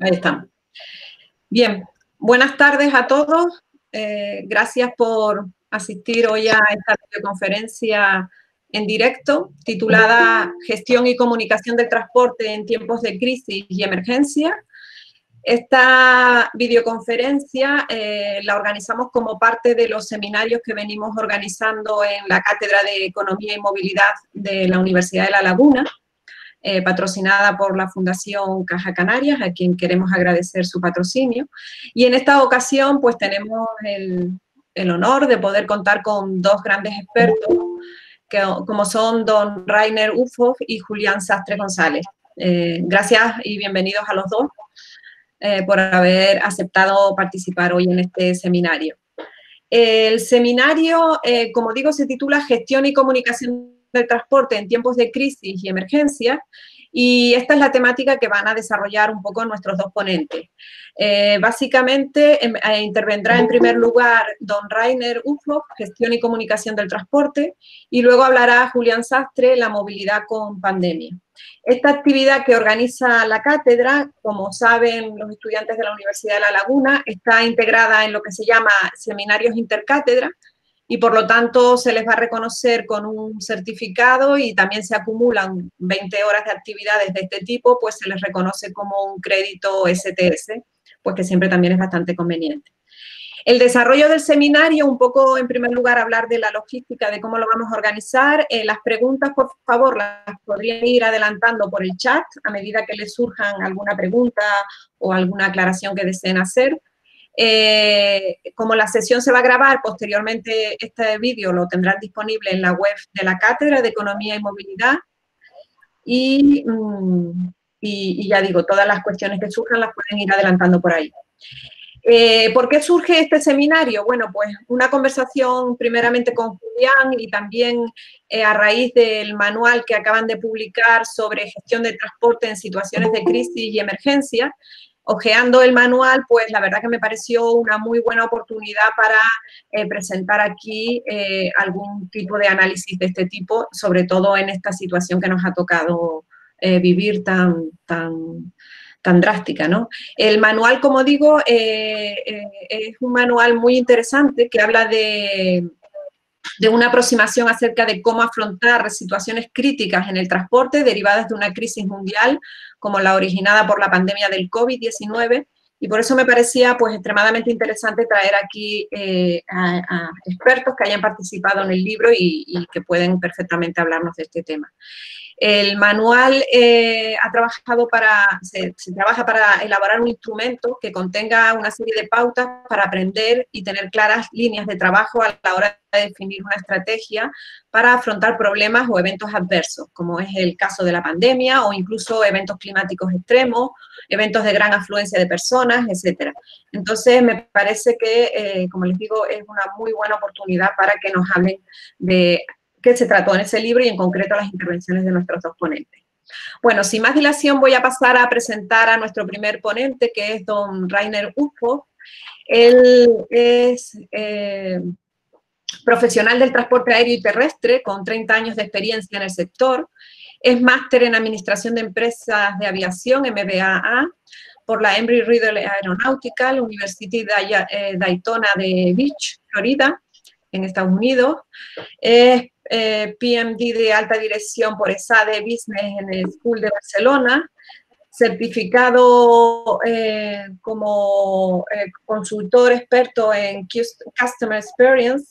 Ahí estamos. Bien, buenas tardes a todos. Eh, gracias por asistir hoy a esta videoconferencia en directo titulada Gestión y comunicación del transporte en tiempos de crisis y emergencia. Esta videoconferencia eh, la organizamos como parte de los seminarios que venimos organizando en la Cátedra de Economía y Movilidad de la Universidad de La Laguna, eh, patrocinada por la Fundación Caja Canarias, a quien queremos agradecer su patrocinio. Y en esta ocasión, pues tenemos el, honor de poder contar con dos grandes expertos, que, como son don Rainer Ufo y Julián Sastre González. Eh, gracias y bienvenidos a los dos. Eh, por haber aceptado participar hoy en este seminario. El seminario, como digo, se titula Gestión y Comunicación del Transporte en tiempos de crisis y emergencia y esta es la temática que van a desarrollar un poco nuestros dos ponentes. Eh, básicamente em, eh, intervendrá en primer lugar don Rainer Uflof, gestión y comunicación del transporte, y luego hablará Julián Sastre, la movilidad con pandemia. Esta actividad que organiza la cátedra, como saben los estudiantes de la Universidad de La Laguna, está integrada en lo que se llama seminarios intercátedra, y por lo tanto se les va a reconocer con un certificado y también se acumulan 20 horas de actividades de este tipo, pues se les reconoce como un crédito STS, pues que siempre también es bastante conveniente. El desarrollo del seminario, un poco en primer lugar hablar de la logística, de cómo lo vamos a organizar. Eh, las preguntas, por favor, las podrían ir adelantando por el chat a medida que les surjan alguna pregunta o alguna aclaración que deseen hacer. Eh, como la sesión se va a grabar, posteriormente este vídeo lo tendrán disponible en la web de la Cátedra de Economía y Movilidad. Y, mm, ya digo, todas las cuestiones que surjan las pueden ir adelantando por ahí. Eh, ¿Por qué surge este seminario? Bueno, pues una conversación primeramente con Julián y también eh, a raíz del manual que acaban de publicar sobre gestión de transporte en situaciones de crisis y emergencia, ojeando el manual, pues la verdad que me pareció una muy buena oportunidad para eh, presentar aquí eh, algún tipo de análisis de este tipo, sobre todo en esta situación que nos ha tocado eh, vivir tan, tan, tan drástica, ¿no? El manual, como digo, es un manual muy interesante que habla de de una aproximación acerca de cómo afrontar situaciones críticas en el transporte derivadas de una crisis mundial como la originada por la pandemia del COVID-19 y por eso me parecía pues extremadamente interesante traer aquí eh, a, expertos que hayan participado en el libro y que pueden perfectamente hablarnos de este tema. El manual eh, ha trabajado para, se, trabaja para elaborar un instrumento que contenga una serie de pautas para aprender y tener claras líneas de trabajo a la hora de definir una estrategia para afrontar problemas o eventos adversos, como es el caso de la pandemia o incluso eventos climáticos extremos, eventos de gran afluencia de personas, etc. Entonces, me parece que, eh, como les digo, es una muy buena oportunidad para que nos hablen de que se trató en ese libro y en concreto las intervenciones de nuestros dos ponentes. Bueno, sin más dilación voy a pasar a presentar a nuestro primer ponente, que es don Rainer Ufo. Él es eh, profesional del transporte aéreo y terrestre con 30 años de experiencia en el sector. Es máster en Administración de Empresas de Aviación, MBAA, por la Embry-Riddle Aeronautical University de eh, Daytona de Beach, Florida, en Estados Unidos. Es eh, PMD de alta dirección por ESADE Business en el School de Barcelona, certificado eh, como eh, consultor experto en Customer Experience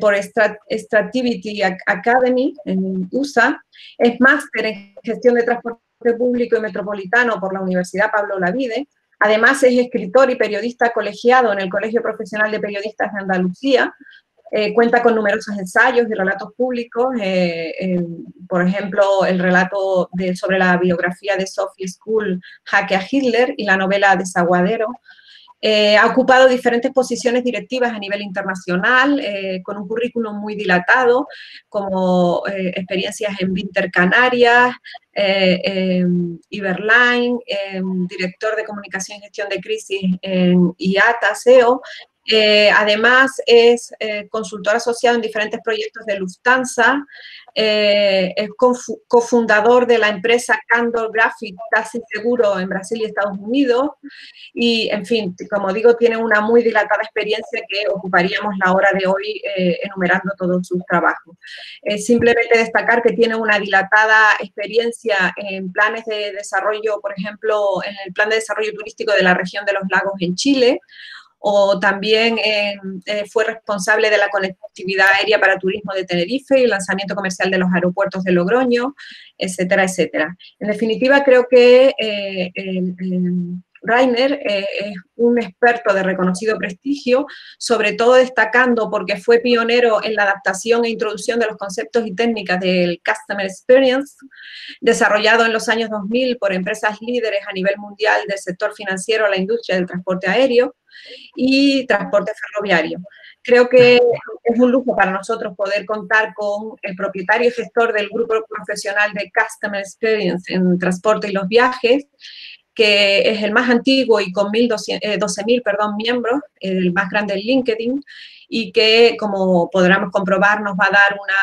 por Strativity Academy en USA, es máster en gestión de transporte público y metropolitano por la Universidad Pablo Lavide, Además, es escritor y periodista colegiado en el Colegio Profesional de Periodistas de Andalucía, eh, cuenta con numerosos ensayos y relatos públicos, eh, por ejemplo, el relato de, sobre la biografía de Sophie School, Jaque a Hitler, y la novela Desaguadero. Eh, ha ocupado diferentes posiciones directivas a nivel internacional, con un currículum muy dilatado, como experiencias en Winter Canarias, Iberline, director de comunicación y gestión de crisis en IATA, SEO, eh, además, es eh, consultor asociado en diferentes proyectos de Lufthansa, eh, es cofundador de la empresa Candor Graphic, casi seguro en Brasil y Estados Unidos. Y, en fin, como digo, tiene una muy dilatada experiencia que ocuparíamos la hora de hoy enumerando todos sus trabajos. simplemente destacar que tiene una dilatada experiencia en planes de desarrollo, por ejemplo, en el plan de desarrollo turístico de la región de los lagos en Chile, o también eh, fue responsable de la conectividad aérea para turismo de Tenerife y el lanzamiento comercial de los aeropuertos de Logroño, etcétera, etcétera. En definitiva, creo que eh, Rainer eh, es un experto de reconocido prestigio, sobre todo destacando porque fue pionero en la adaptación e introducción de los conceptos y técnicas del Customer Experience, desarrollado en los años 2000 por empresas líderes a nivel mundial del sector financiero, la industria del transporte aéreo y transporte ferroviario. Creo que es un lujo para nosotros poder contar con el propietario y gestor del grupo profesional de Customer Experience en transporte y los viajes, que es el más antiguo y con 12.000 eh, perdón, miembros, el más grande en LinkedIn, y que, como podremos comprobar, nos va a dar una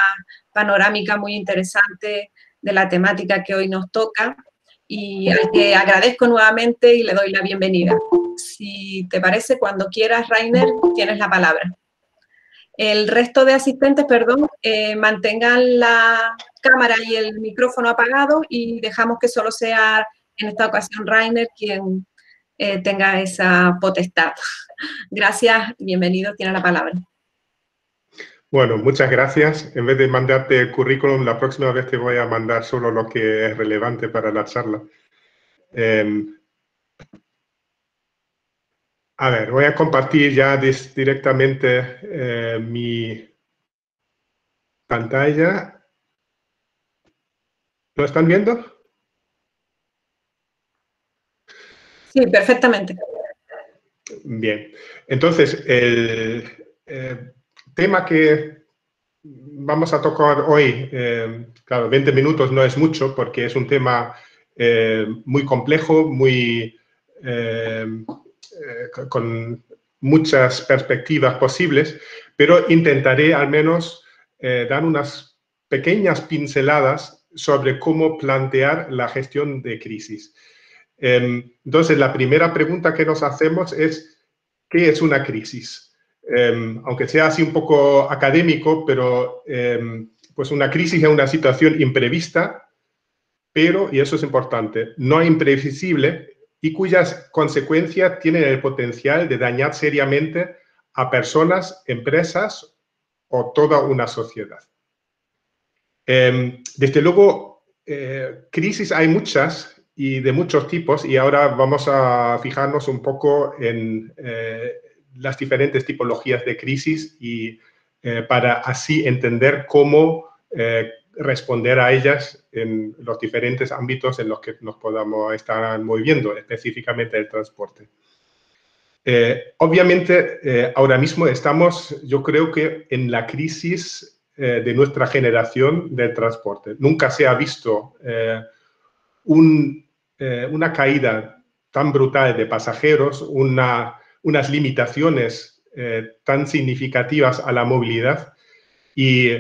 panorámica muy interesante de la temática que hoy nos toca y al que agradezco nuevamente y le doy la bienvenida. Si te parece, cuando quieras, Rainer, tienes la palabra. El resto de asistentes, perdón, eh, mantengan la cámara y el micrófono apagado y dejamos que solo sea en esta ocasión Rainer quien eh, tenga esa potestad. Gracias, bienvenido, tiene la palabra. Bueno, muchas gracias. En vez de mandarte el currículum, la próxima vez te voy a mandar solo lo que es relevante para la charla. Em, a ver, voy a compartir ya directamente eh, mi pantalla. ¿Lo están viendo? Sí, perfectamente. Bien, entonces el eh, tema que vamos a tocar hoy, eh, claro, 20 minutos no es mucho porque es un tema eh, muy complejo, muy con muchas perspectivas posibles, pero intentaré al menos dar unas pequeñas pinceladas sobre cómo plantear la gestión de crisis. Em, entonces, la primera pregunta que nos hacemos es, ¿qué es una crisis? Em, aunque sea así un poco académico, pero em, pues una crisis es una situación imprevista, pero, y eso es importante, no imprevisible y cuyas consecuencias tienen el potencial de dañar seriamente a personas, empresas o toda una sociedad. desde luego, eh, crisis hay muchas y de muchos tipos y ahora vamos a fijarnos un poco en eh, las diferentes tipologías de crisis y eh, para así entender cómo eh, responder a ellas en los diferentes ámbitos en los que nos podamos estar moviendo, específicamente el transporte. obviamente, ahora mismo estamos, yo creo que en la crisis de nuestra generación del transporte. Nunca se ha visto eh, una caída tan brutal de pasajeros, unas limitaciones eh, tan significativas a la movilidad y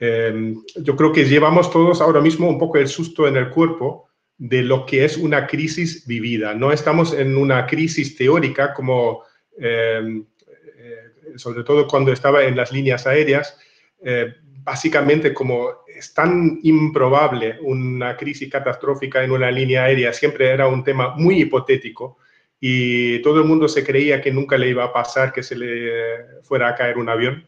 em, yo creo que llevamos todos ahora mismo un poco el susto en el cuerpo de lo que es una crisis vivida. No estamos en una crisis teórica como, em, eh, sobre todo cuando estaba en las líneas aéreas, básicamente como es tan improbable una crisis catastrófica en una línea aérea, siempre era un tema muy hipotético y todo el mundo se creía que nunca le iba a pasar que se le fuera a caer un avión.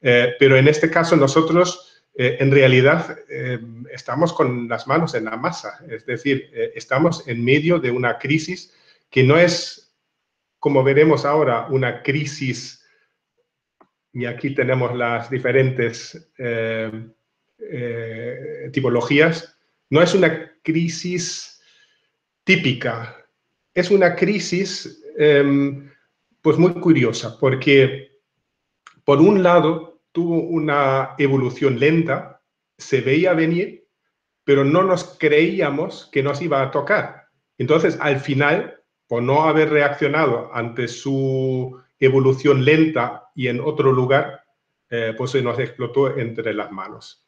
Eh, pero en este caso nosotros eh, en realidad eh, estamos con las manos en la masa, es decir, estamos en medio de una crisis que no es, como veremos ahora, una crisis y aquí tenemos las diferentes eh, eh, tipologías, no es una crisis típica, es una crisis em, pues muy curiosa, porque por un lado tuvo una evolución lenta, se veía venir, pero no nos creíamos que nos iba a tocar. Entonces, al final, por no haber reaccionado ante su evolución lenta y en otro lugar, eh, pues se nos explotó entre las manos.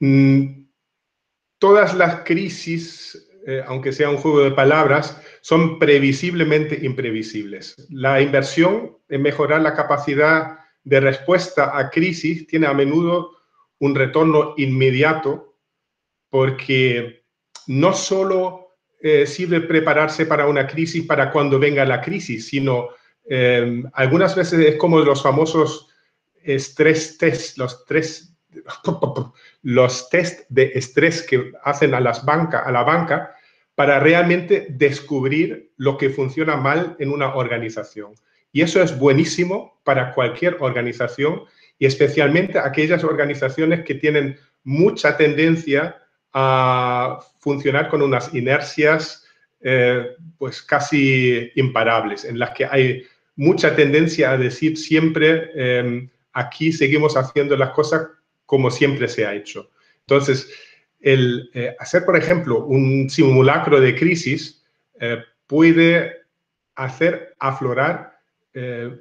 mm, todas las crisis, eh, aunque sea un juego de palabras, son previsiblemente imprevisibles. La inversión en mejorar la capacidad de respuesta a crisis tiene a menudo un retorno inmediato porque no solo eh, sirve prepararse para una crisis para cuando venga la crisis, sino eh, algunas veces es como los famosos estrés test, los tres, los test de estrés que hacen a, las banca, a la banca para realmente descubrir lo que funciona mal en una organización. Y eso es buenísimo para cualquier organización y especialmente aquellas organizaciones que tienen mucha tendencia a funcionar con unas inercias eh, pues casi imparables, en las que hay mucha tendencia a decir siempre, em, aquí seguimos haciendo las cosas como siempre se ha hecho. Entonces, el eh, hacer, por ejemplo, un simulacro de crisis eh, puede hacer aflorar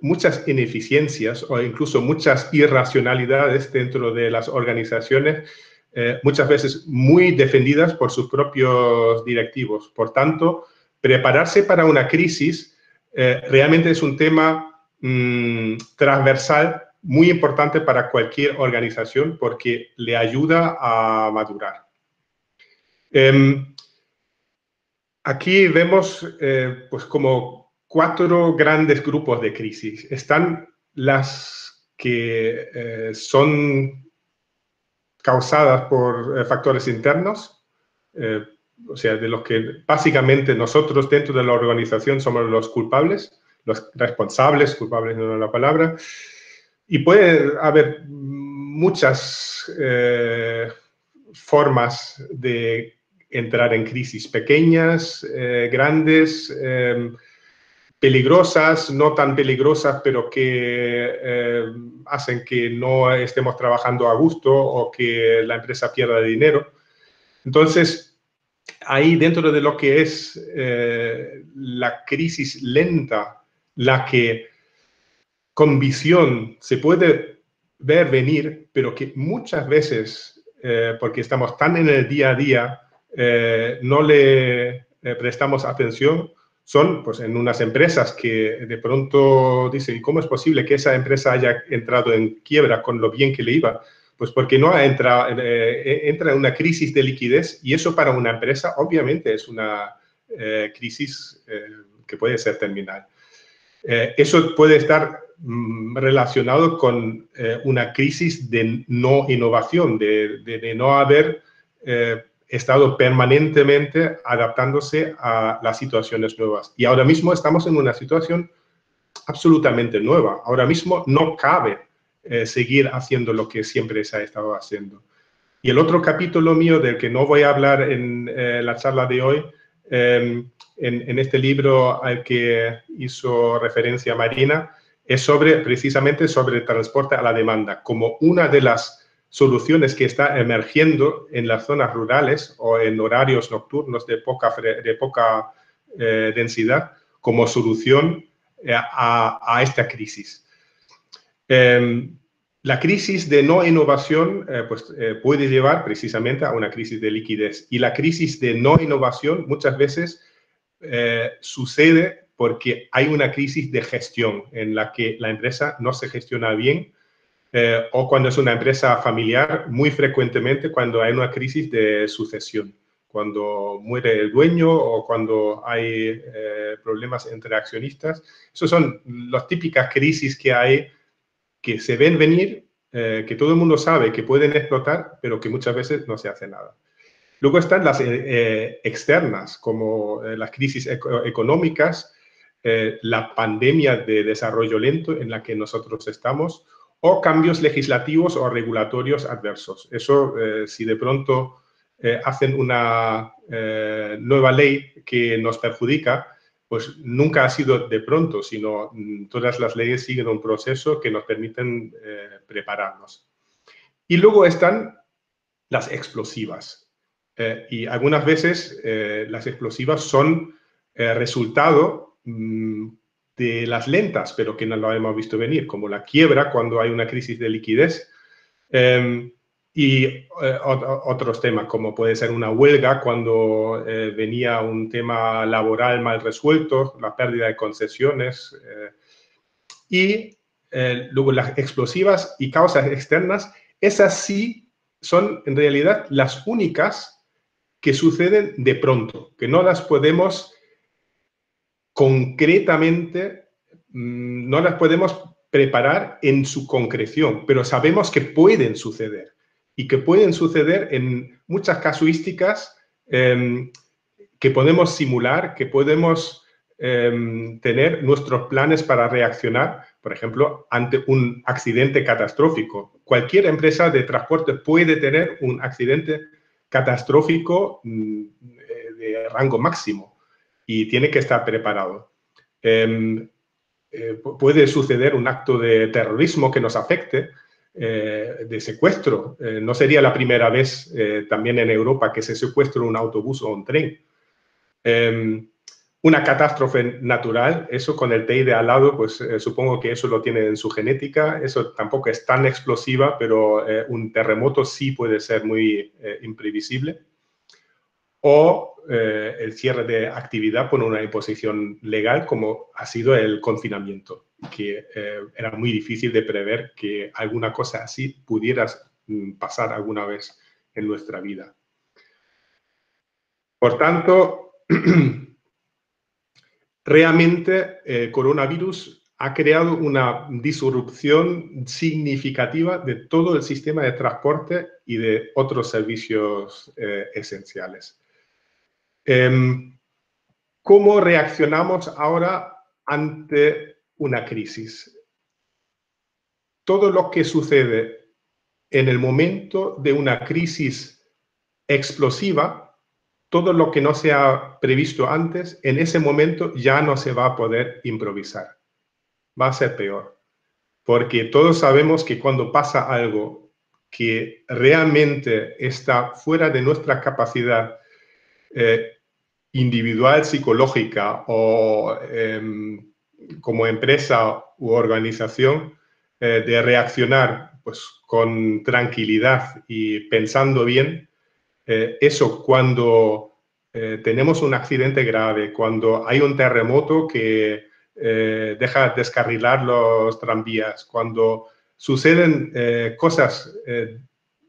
muchas ineficiencias o incluso muchas irracionalidades dentro de las organizaciones, eh, muchas veces muy defendidas por sus propios directivos. Por tanto, prepararse para una crisis eh, realmente es un tema mm, transversal muy importante para cualquier organización porque le ayuda a madurar. Em, aquí vemos pues como cuatro grandes grupos de crisis. Están las que eh, son causadas por eh, factores internos, eh, o sea, de los que básicamente nosotros dentro de la organización somos los culpables, los responsables, culpables no es la palabra, y puede haber muchas formas de entrar en crisis, pequeñas, grandes, peligrosas, no tan peligrosas, pero que eh, hacen que no estemos trabajando a gusto o que la empresa pierda dinero. Entonces, ahí dentro de lo que es eh, la crisis lenta, la que con visión se puede ver venir, pero que muchas veces, eh, porque estamos tan en el día a día, no le prestamos atención son pues, en unas empresas que de pronto dicen, ¿cómo es posible que esa empresa haya entrado en quiebra con lo bien que le iba? Pues porque no entra, eh, entra en una crisis de liquidez y eso para una empresa obviamente es una eh, crisis eh, que puede ser terminal. eso puede estar mm, relacionado con una crisis de no innovación, de, de, de no haber estado permanentemente adaptándose a las situaciones nuevas. Y ahora mismo estamos en una situación absolutamente nueva. Ahora mismo no cabe eh, seguir haciendo lo que siempre se ha estado haciendo. Y el otro capítulo mío del que no voy a hablar en eh, la charla de hoy, em, en, en, este libro al que hizo referencia Marina, es sobre, precisamente sobre transporte a la demanda, como una de las soluciones que está emergiendo en las zonas rurales o en horarios nocturnos de poca, de poca eh, densidad como solución eh, a, esta crisis. Em, la crisis de no innovación eh, pues, puede llevar precisamente a una crisis de liquidez y la crisis de no innovación muchas veces sucede porque hay una crisis de gestión en la que la empresa no se gestiona bien eh, o cuando es una empresa familiar, muy frecuentemente cuando hay una crisis de sucesión, cuando muere el dueño o cuando hay eh, problemas entre accionistas. Esas son las típicas crisis que hay, que se ven venir, eh, que todo el mundo sabe que pueden explotar, pero que muchas veces no se hace nada. Luego están las externas, como las crisis económicas, la pandemia de desarrollo lento en la que nosotros estamos, o cambios legislativos o regulatorios adversos. Eso, eh, si de pronto eh, hacen una eh, nueva ley que nos perjudica, pues nunca ha sido de pronto, sino mm, todas las leyes siguen un proceso que nos permiten prepararnos. Y luego están las explosivas. y algunas veces las explosivas son resultado mm, de las lentas, pero que no lo hemos visto venir, como la quiebra cuando hay una crisis de liquidez. Em, y eh, otros temas, como puede ser una huelga cuando eh, venía un tema laboral mal resuelto, la pérdida de concesiones. Eh, y luego las explosivas y causas externas, esas sí son en realidad las únicas que suceden de pronto, que no las podemos concretamente, mm, no las podemos preparar en su concreción, pero sabemos que pueden suceder y que pueden suceder en muchas casuísticas em, que podemos simular, que podemos em, tener nuestros planes para reaccionar, por ejemplo, ante un accidente catastrófico. Cualquier empresa de transporte puede tener un accidente catastrófico mm, eh, de rango máximo y tiene que estar preparado. Em, eh, puede suceder un acto de terrorismo que nos afecte, eh, de secuestro. Eh, no sería la primera vez eh, también en Europa que se secuestra un autobús o un tren. Em, una catástrofe natural, eso con el TI de al lado, pues supongo que eso lo tiene en su genética. Eso tampoco es tan explosiva, pero un terremoto sí puede ser muy imprevisible. O el cierre de actividad por una imposición legal como ha sido el confinamiento que eh, era muy difícil de prever que alguna cosa así pudiera mm, pasar alguna vez en nuestra vida. Por tanto, realmente el coronavirus ha creado una disrupción significativa de todo el sistema de transporte y de otros servicios eh, esenciales. Em, ¿Cómo reaccionamos ahora ante una crisis. Todo lo que sucede en el momento de una crisis explosiva, todo lo que no se ha previsto antes, en ese momento ya no se va a poder improvisar. Va a ser peor. Porque todos sabemos que cuando pasa algo que realmente está fuera de nuestra capacidad eh, individual, psicológica o em, como empresa u organización eh, de reaccionar pues, con tranquilidad y pensando bien, eh, eso cuando eh, tenemos un accidente grave, cuando hay un terremoto que deja descarrilar los tranvías, cuando suceden cosas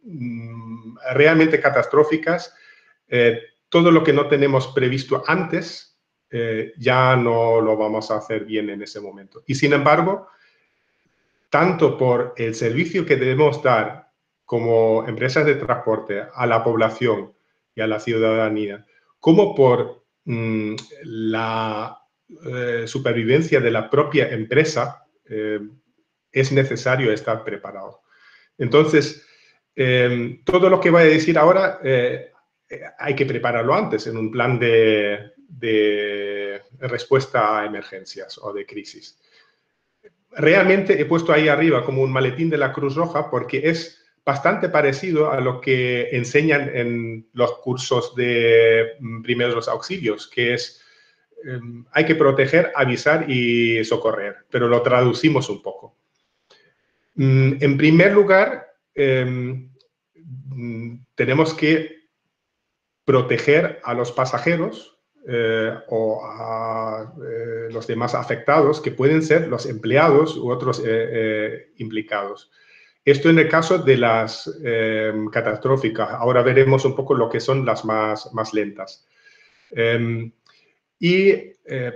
mm, realmente catastróficas, todo lo que no tenemos previsto antes eh, ya no lo vamos a hacer bien en ese momento. Y sin embargo, tanto por el servicio que debemos dar como empresas de transporte a la población y a la ciudadanía, como por mm, la eh, supervivencia de la propia empresa, eh, es necesario estar preparado. Entonces, todo lo que voy a decir ahora hay que prepararlo antes en un plan de, respuesta a emergencias o de crisis. Realmente he puesto ahí arriba como un maletín de la Cruz Roja porque es bastante parecido a lo que enseñan en los cursos de mm, primeros auxilios, que es em, hay que proteger, avisar y socorrer, pero lo traducimos un poco. Mm, en primer lugar, em, mm, tenemos que proteger a los pasajeros eh, o a eh, los demás afectados, que pueden ser los empleados u otros eh, implicados. Esto en el caso de las catastróficas. Ahora veremos un poco lo que son las más, más lentas. Em, y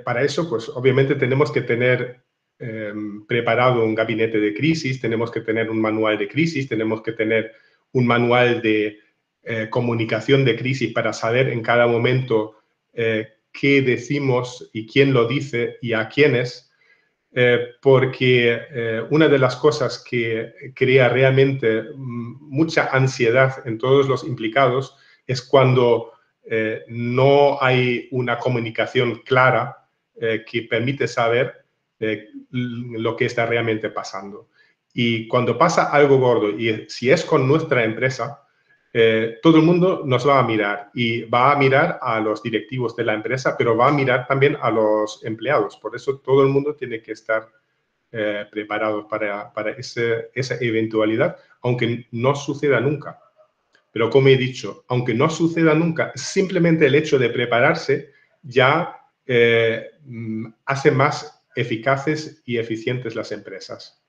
para eso, pues obviamente tenemos que tener em, preparado un gabinete de crisis, tenemos que tener un manual de crisis, tenemos que tener un manual de comunicación de crisis para saber en cada momento eh, qué decimos y quién lo dice y a quiénes, eh, porque eh, una de las cosas que crea realmente mm, mucha ansiedad en todos los implicados es cuando no hay una comunicación clara que permite saber lo que está realmente pasando. Y cuando pasa algo gordo, y si es con nuestra empresa, eh, todo el mundo nos va a mirar y va a mirar a los directivos de la empresa, pero va a mirar también a los empleados. Por eso todo el mundo tiene que estar eh, preparado para, esa eventualidad, aunque no suceda nunca. Pero como he dicho, aunque no suceda nunca, simplemente el hecho de prepararse ya eh, mm, hace más eficaces y eficientes las empresas.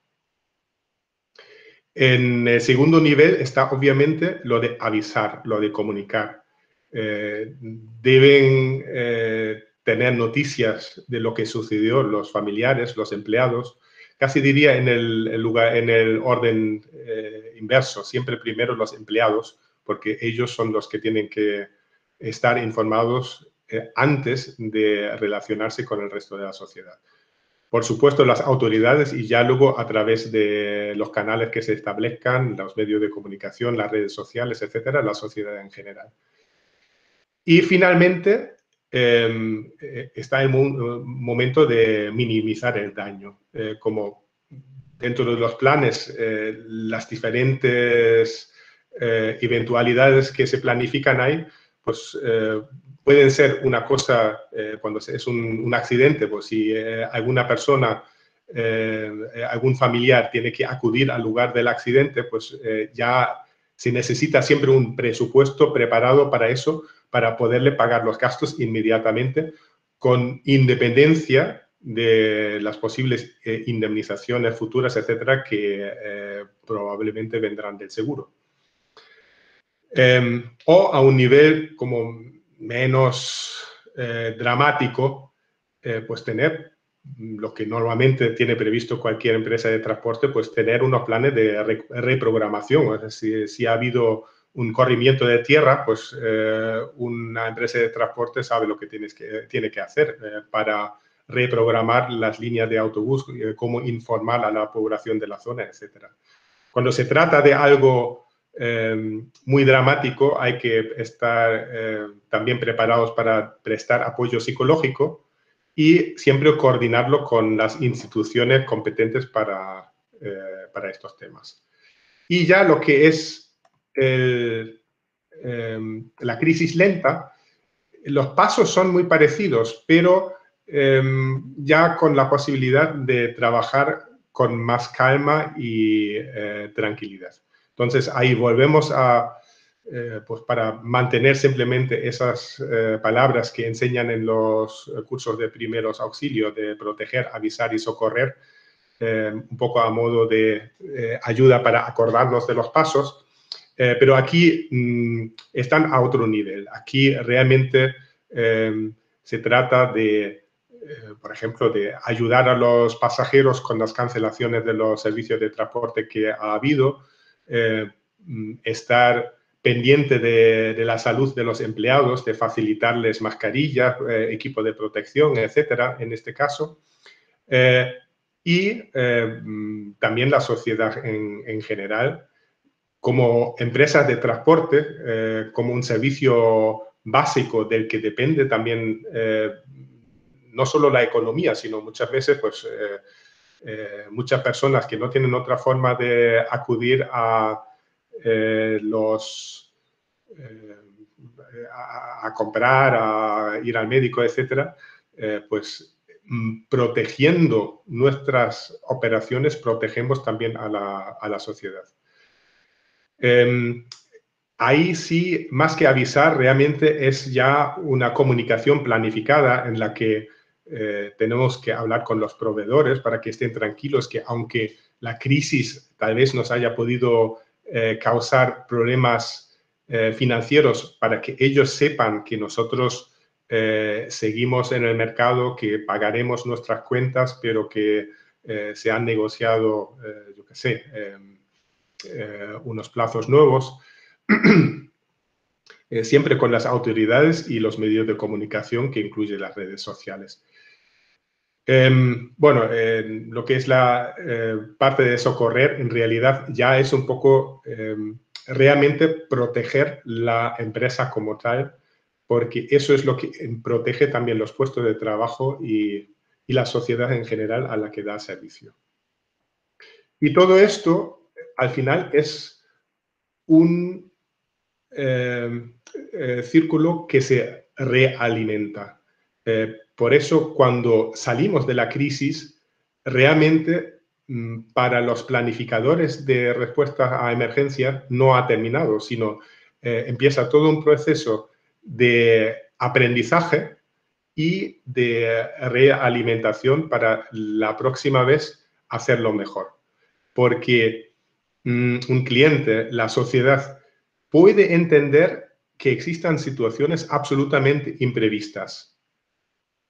En el segundo nivel está obviamente lo de avisar, lo de comunicar. Eh, deben eh, tener noticias de lo que sucedió los familiares, los empleados, casi diría en el, lugar, en el orden inverso, siempre primero los empleados, porque ellos son los que tienen que estar informados eh, antes de relacionarse con el resto de la sociedad. Por supuesto, las autoridades y ya luego a través de los canales que se establezcan, los medios de comunicación, las redes sociales, etcétera, la sociedad en general. Y finalmente, em, eh, está el momento de minimizar el daño. Eh, como dentro de los planes, las diferentes eventualidades que se planifican ahí, pues pueden ser una cosa, eh, cuando es un, accidente, pues si eh, alguna persona, eh, algún familiar tiene que acudir al lugar del accidente, pues ya se necesita siempre un presupuesto preparado para eso, para poderle pagar los gastos inmediatamente, con independencia de las posibles indemnizaciones futuras, etcétera, que probablemente vendrán del seguro. Em, o a un nivel como menos eh, dramático, eh, pues tener lo que normalmente tiene previsto cualquier empresa de transporte, pues tener unos planes de reprogramación. Es decir, si ha habido un corrimiento de tierra, pues eh, una empresa de transporte sabe lo que, tienes que tiene que hacer para reprogramar las líneas de autobús, cómo informar a la población de la zona, etc. Cuando se trata de algo Em, muy dramático, hay que estar eh, también preparados para prestar apoyo psicológico y siempre coordinarlo con las instituciones competentes para, eh, para estos temas. Y ya lo que es em, la crisis lenta, los pasos son muy parecidos, pero em, ya con la posibilidad de trabajar con más calma y eh, tranquilidad. Entonces ahí volvemos a, eh, pues para mantener simplemente esas eh, palabras que enseñan en los cursos de primeros auxilios, de proteger, avisar y socorrer, eh, un poco a modo de ayuda para acordarnos de los pasos. pero aquí mm, están a otro nivel. Aquí realmente se trata de, por ejemplo, de ayudar a los pasajeros con las cancelaciones de los servicios de transporte que ha habido, eh, estar pendiente de, la salud de los empleados, de facilitarles mascarillas, eh, equipo de protección, etcétera, en este caso. Eh, y también la sociedad en, general, como empresas de transporte, como un servicio básico del que depende también no solo la economía, sino muchas veces pues, eh, muchas personas que no tienen otra forma de acudir a eh, eh, comprar, a ir al médico, etcétera, pues mm, protegiendo nuestras operaciones, protegemos también a la, sociedad. Em, ahí sí, más que avisar, realmente es ya una comunicación planificada en la que eh, tenemos que hablar con los proveedores para que estén tranquilos que aunque la crisis tal vez nos haya podido eh, causar problemas eh, financieros, para que ellos sepan que nosotros seguimos en el mercado, que pagaremos nuestras cuentas, pero que se han negociado, yo qué sé, unos plazos nuevos. siempre con las autoridades y los medios de comunicación que incluyen las redes sociales. Em, bueno, lo que es la eh, parte de socorrer, en realidad ya es un poco em, realmente proteger la empresa como tal, porque eso es lo que protege también los puestos de trabajo y, la sociedad en general a la que da servicio. Y todo esto, al final, es un em, eh, círculo que se realimenta. Eh, por eso, cuando salimos de la crisis, realmente mm, para los planificadores de respuesta a emergencias no ha terminado, sino empieza todo un proceso de aprendizaje y de realimentación para la próxima vez hacerlo mejor. Porque mm, un cliente, la sociedad, puede entender que existan situaciones absolutamente imprevistas.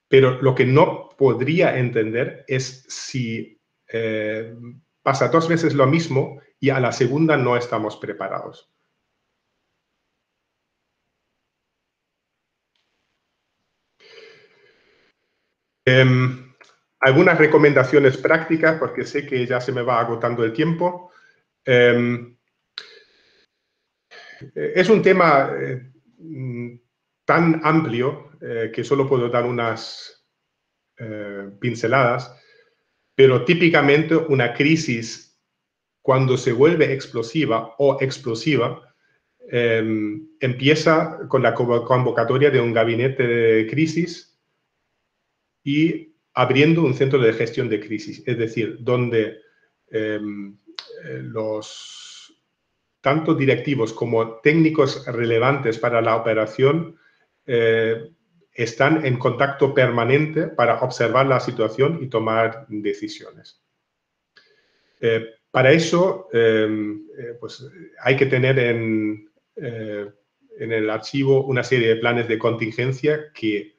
Pero lo que no podría entender es si eh, pasa dos veces lo mismo y a la segunda no estamos preparados. Em, algunas recomendaciones prácticas, porque sé que ya se me va agotando el tiempo. Em, es un tema eh, tan amplio eh, que solo puedo dar unas eh, pinceladas, pero típicamente una crisis, cuando se vuelve explosiva o explosiva, em, empieza con la convocatoria de un gabinete de crisis y abriendo un centro de gestión de crisis, es decir, donde em, eh, los tanto directivos como técnicos relevantes para la operación eh, están en contacto permanente para observar la situación y tomar decisiones. Eh, para eso, em, pues, hay que tener en, el archivo una serie de planes de contingencia que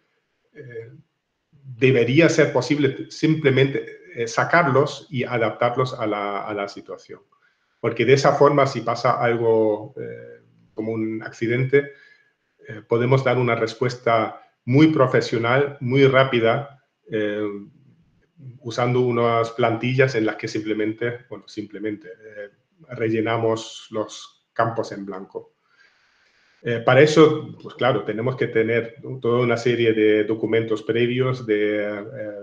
debería ser posible simplemente eh, sacarlos y adaptarlos a la, situación. Porque de esa forma, si pasa algo eh, como un accidente, eh, podemos dar una respuesta muy profesional, muy rápida, usando unas plantillas en las que simplemente, bueno, simplemente rellenamos los campos en blanco. Eh, para eso, pues claro, tenemos que tener toda una serie de documentos previos, de eh,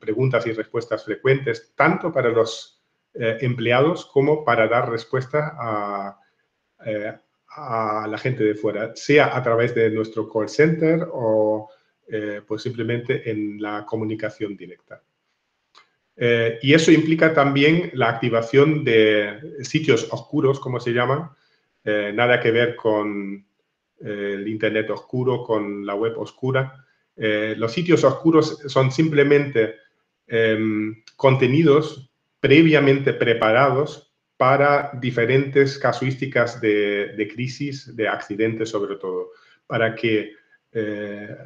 preguntas y respuestas frecuentes, tanto para los eh, empleados como para dar respuesta a, a, la gente de fuera, sea a través de nuestro call center o pues simplemente en la comunicación directa. y eso implica también la activación de sitios oscuros, como se llaman, eh, nada que ver con eh, el Internet oscuro, con la web oscura. Eh, los sitios oscuros son simplemente em, contenidos previamente preparados para diferentes casuísticas de, crisis, de accidentes sobre todo, para que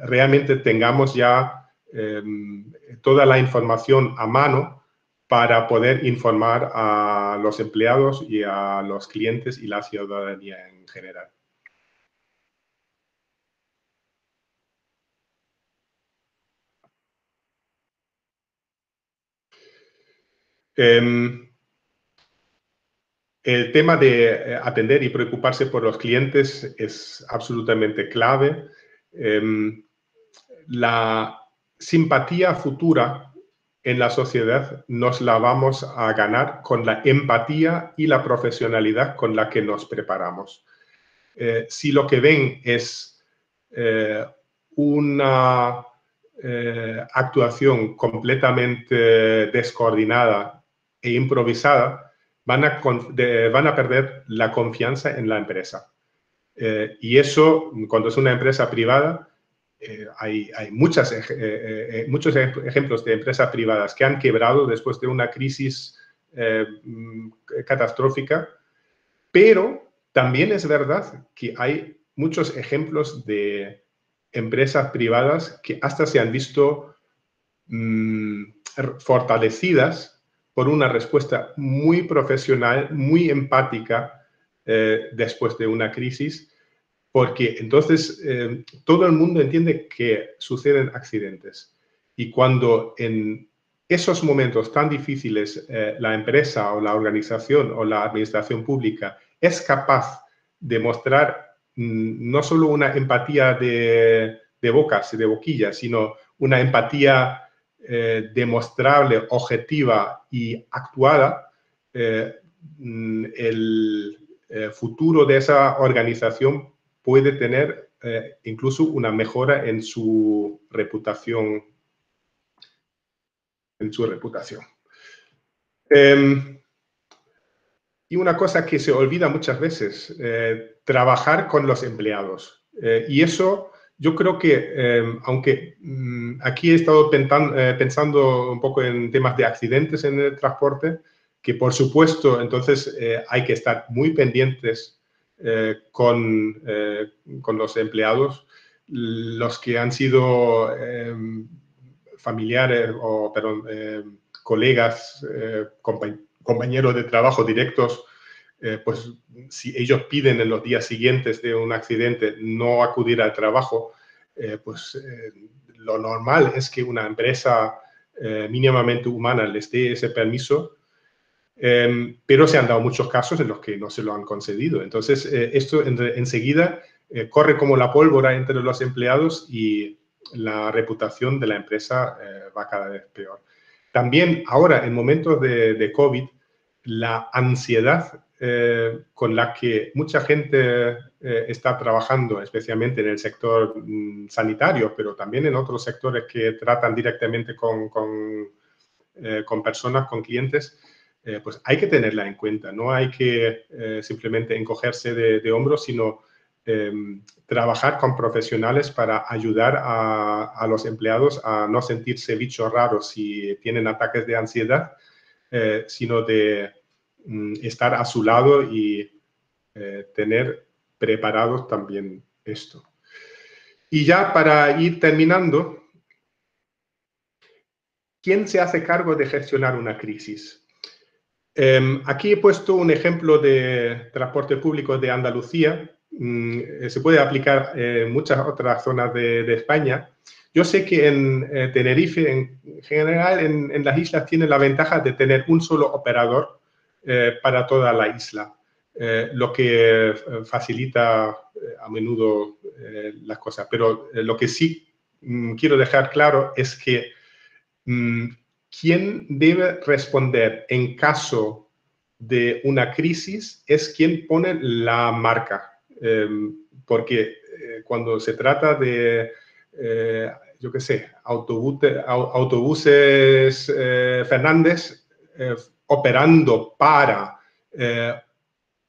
realmente tengamos ya em, toda la información a mano para poder informar a los empleados y a los clientes y la ciudadanía en general. Em, el tema de eh, atender y preocuparse por los clientes es absolutamente clave. Em, la simpatía futura en la sociedad nos la vamos a ganar con la empatía y la profesionalidad con la que nos preparamos. Eh, si lo que ven es eh, una actuación completamente descoordinada e improvisada, van a, van a perder la confianza en la empresa. y eso, cuando es una empresa privada, eh, hay, muchas, eh, eh, muchos ejemplos de empresas privadas que han quebrado después de una crisis mm, catastrófica, pero también es verdad que hay muchos ejemplos de empresas privadas que hasta se han visto mm, fortalecidas por una respuesta muy profesional, muy empática después de una crisis porque entonces eh, todo el mundo entiende que suceden accidentes. Y cuando en esos momentos tan difíciles eh, la empresa o la organización o la administración pública es capaz de mostrar mm, no solo una empatía de, bocas y de boquillas, sino una empatía eh, demostrable, objetiva y actuada, mm, el futuro de esa organización puede tener eh, incluso una mejora en su reputación. En su reputación. Em, y una cosa que se olvida muchas veces, eh, trabajar con los empleados. Eh, y eso yo creo que, em, aunque mm, aquí he estado eh, pensando un poco en temas de accidentes en el transporte, que por supuesto entonces hay que estar muy pendientes con, con, los empleados, los que han sido em, familiares o, perdón, em, colegas, compañeros de trabajo directos, eh, pues si ellos piden en los días siguientes de un accidente no acudir al trabajo, eh, pues eh, lo normal es que una empresa mínimamente humana les dé ese permiso, em, pero se han dado muchos casos en los que no se lo han concedido. Entonces, esto enseguida corre como la pólvora entre los empleados y la reputación de la empresa va cada vez peor. También ahora, en momentos de, COVID, la ansiedad eh, con la que mucha gente eh, está trabajando, especialmente en el sector mm, sanitario, pero también en otros sectores que tratan directamente con, con, eh, personas, con clientes, pues hay que tenerla en cuenta. No hay que simplemente encogerse de, hombros, sino em, trabajar con profesionales para ayudar a, los empleados a no sentirse bichos raros si tienen ataques de ansiedad, sino de estar a su lado y eh, tener preparados también esto. Y ya para ir terminando, ¿quién se hace cargo de gestionar una crisis? Em, aquí he puesto un ejemplo de transporte público de Andalucía. Mm, eh, se puede aplicar en muchas otras zonas de, España. Yo sé que en eh, Tenerife, en general, en, en, las islas, tiene la ventaja de tener un solo operador eh, para toda la isla, eh, lo que eh, facilita a menudo las cosas. Pero lo que sí mm, quiero dejar claro es que mm, quien debe responder en caso de una crisis es quien pone la marca. porque cuando se trata de, yo qué sé, autobuses Fernández, operando para eh,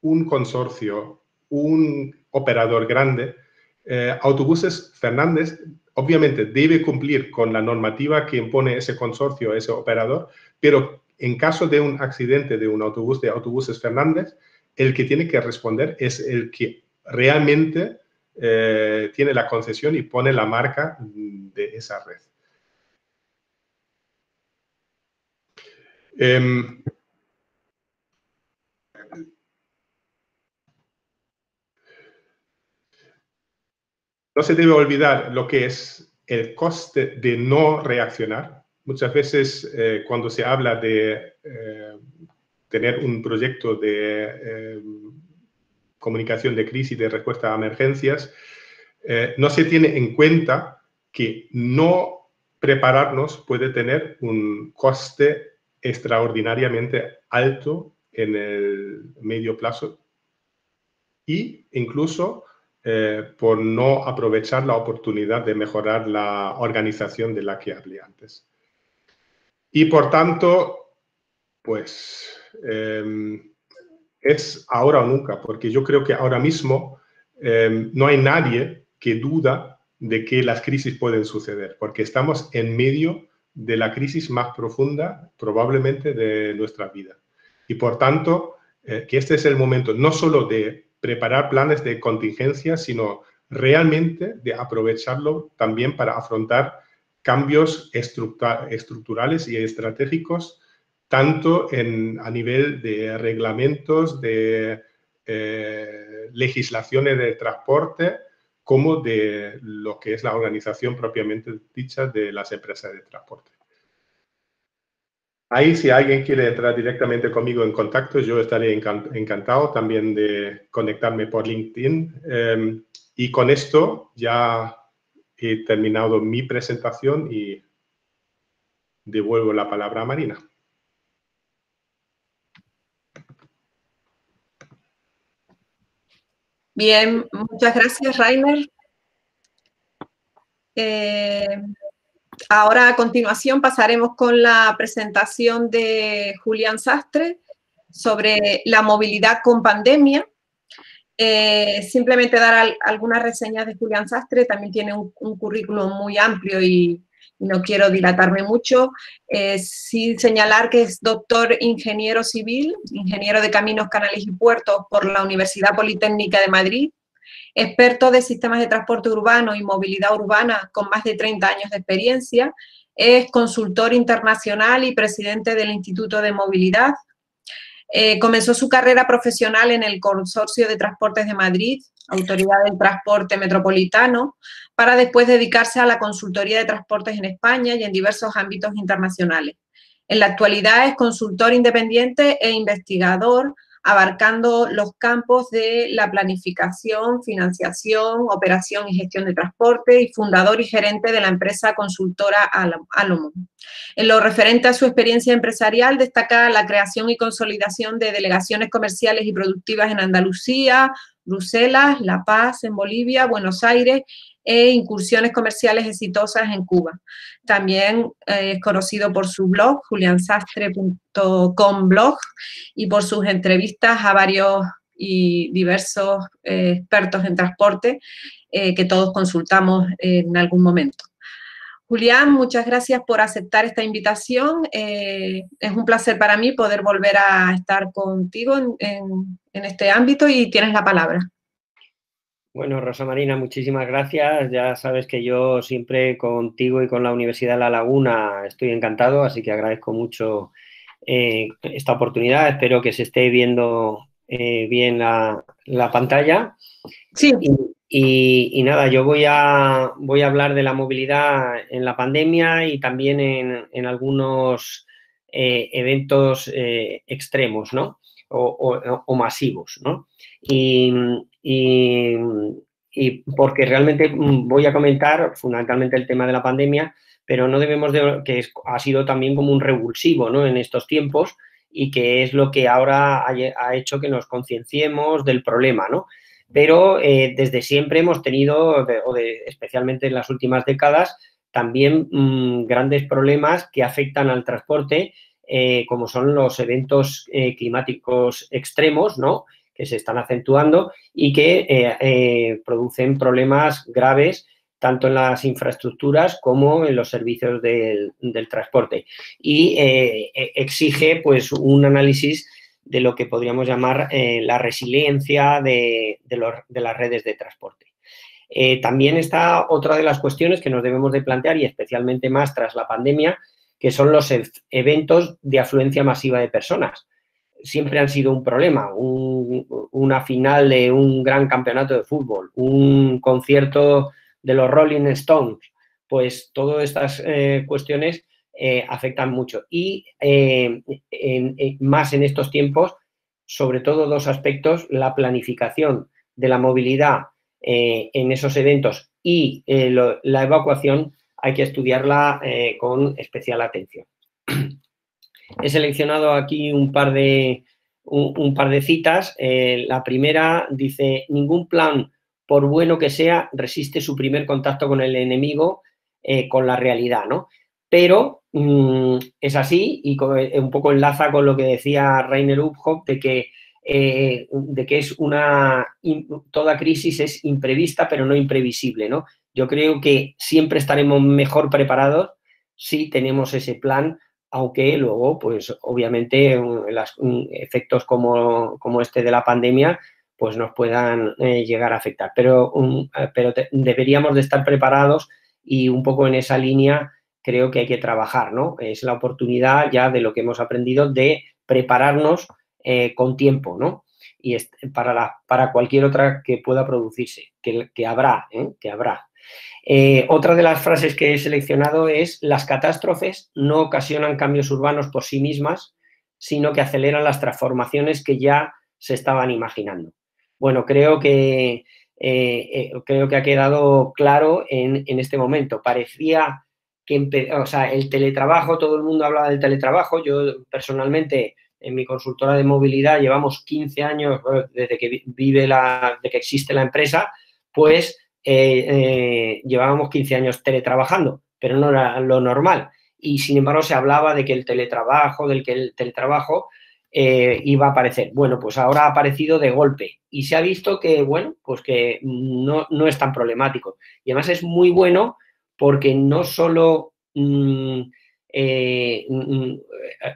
un consorcio, un operador grande, eh, Autobuses Fernández obviamente debe cumplir con la normativa que impone ese consorcio, ese operador, pero en caso de un accidente de un autobús de Autobuses Fernández, el que tiene que responder es el que realmente eh, tiene la concesión y pone la marca de esa red. Em, no se debe olvidar lo que es el coste de no reaccionar. Muchas veces eh, cuando se habla de eh, tener un proyecto de eh, comunicación de crisis, de respuesta a emergencias, no se tiene en cuenta que no prepararnos puede tener un coste extraordinariamente alto en el medio plazo e incluso eh, por no aprovechar la oportunidad de mejorar la organización de la que hablé antes. Y por tanto, pues em, es ahora o nunca, porque yo creo que ahora mismo em, no hay nadie que duda de que las crisis pueden suceder, porque estamos en medio de la crisis más profunda probablemente de nuestra vida. Y por tanto, eh, que este es el momento no solo de preparar planes de contingencia, sino realmente de aprovecharlo también para afrontar cambios estructurales y estratégicos, tanto en, a nivel de reglamentos, de eh, legislaciones de transporte, como de lo que es la organización propiamente dicha de las empresas de transporte. Ahí, si alguien quiere entrar directamente conmigo en contacto, yo estaré encantado también de conectarme por LinkedIn. Em, y con esto ya he terminado mi presentación y devuelvo la palabra a Marina. Bien, muchas gracias, Rainer. Eh, ahora a continuación pasaremos con la presentación de Julián Sastre sobre la movilidad con pandemia. Eh, simplemente dar algunas reseñas de Julián Sastre, también tiene un, currículum muy amplio y, no quiero dilatarme mucho. Eh, sí señalar que es doctor ingeniero civil, ingeniero de caminos, canales y puertos por la Universidad Politécnica de Madrid, experto de sistemas de transporte urbano y movilidad urbana con más de 30 años de experiencia, es consultor internacional y presidente del Instituto de Movilidad. Eh, comenzó su carrera profesional en el Consorcio de Transportes de Madrid, Autoridad del Transporte Metropolitano, para después dedicarse a la consultoría de transportes en España y en diversos ámbitos internacionales. En la actualidad es consultor independiente e investigador abarcando los campos de la planificación, financiación, operación y gestión de transporte y fundador y gerente de la empresa consultora Alomon. En lo referente a su experiencia empresarial, destaca la creación y consolidación de delegaciones comerciales y productivas en Andalucía, Bruselas, La Paz, en Bolivia, Buenos Aires e incursiones comerciales exitosas en Cuba. También eh, es conocido por su blog, juliansastre.com blog, y por sus entrevistas a varios y diversos eh, expertos en transporte eh, que todos consultamos en algún momento. Julián, muchas gracias por aceptar esta invitación. es un placer para mí poder volver a estar contigo en este ámbito y tienes la palabra. Bueno, Rosa Marina, muchísimas gracias. Ya sabes que yo siempre contigo y con la Universidad de La Laguna estoy encantado, así que agradezco mucho eh, esta oportunidad. Espero que se esté viendo eh, bien la, pantalla. Sí. Y, nada, yo voy a, voy a hablar de la movilidad en la pandemia y también en, algunos eh, eventos extremos, ¿no? O, masivos, ¿no? Y, porque realmente mm, voy a comentar fundamentalmente el tema de la pandemia, pero no debemos de, que ha sido también como un revulsivo ¿no? en estos tiempos y que es lo que ahora ha, hecho que nos concienciemos del problema, ¿no? Pero eh, desde siempre hemos tenido, o de, especialmente en las últimas décadas, también mm, grandes problemas que afectan al transporte, eh, como son los eventos eh, climáticos extremos, ¿no? Que se están acentuando y que eh, eh, producen problemas graves tanto en las infraestructuras como en los servicios del, transporte. Y eh, e, exige pues, un análisis de lo que podríamos llamar la resiliencia de, las redes de transporte. también está otra de las cuestiones que nos debemos de plantear y especialmente más tras la pandemia, que son los eventos de afluencia masiva de personas siempre han sido un problema. una final de un gran campeonato de fútbol, un concierto de los Rolling Stones, pues todas estas eh, cuestiones eh, afectan mucho. Y eh, más en estos tiempos, sobre todo dos aspectos, la planificación de la movilidad en esos eventos y la evacuación hay que estudiarla con especial atención. He seleccionado aquí un par de, un, par de citas. Eh, la primera dice, ningún plan, por bueno que sea, resiste su primer contacto con el enemigo, eh, con la realidad, ¿no? Pero mm, es así y eh, un poco enlaza con lo que decía Rainer Uphoff de que, de que es una, toda crisis es imprevista pero no imprevisible, ¿no? Yo creo que siempre estaremos mejor preparados si tenemos ese plan aunque luego, pues obviamente, los efectos como, este de la pandemia, pues nos puedan eh, llegar a afectar. Pero, eh, pero deberíamos de estar preparados y un poco en esa línea creo que hay que trabajar, ¿no? Es la oportunidad ya de lo que hemos aprendido de prepararnos eh, con tiempo, ¿no? Y para, la, para cualquier otra que pueda producirse, que, que habrá, que habrá. Eh, otra de las frases que he seleccionado es, las catástrofes no ocasionan cambios urbanos por sí mismas, sino que aceleran las transformaciones que ya se estaban imaginando. Bueno, creo que, eh, eh, creo que ha quedado claro en, este momento. Parecía que, o sea, el teletrabajo, todo el mundo hablaba del teletrabajo. Yo personalmente, en mi consultora de movilidad, llevamos 15 años desde que vive la, de que existe la empresa, pues eh, eh, llevábamos 15 años teletrabajando, pero no era lo normal. Y sin embargo se hablaba de que el teletrabajo, del que el teletrabajo eh, iba a aparecer. Bueno, pues ahora ha aparecido de golpe y se ha visto que, bueno, pues que no, es tan problemático. Y además es muy bueno porque no solo... Mm, eh, mm,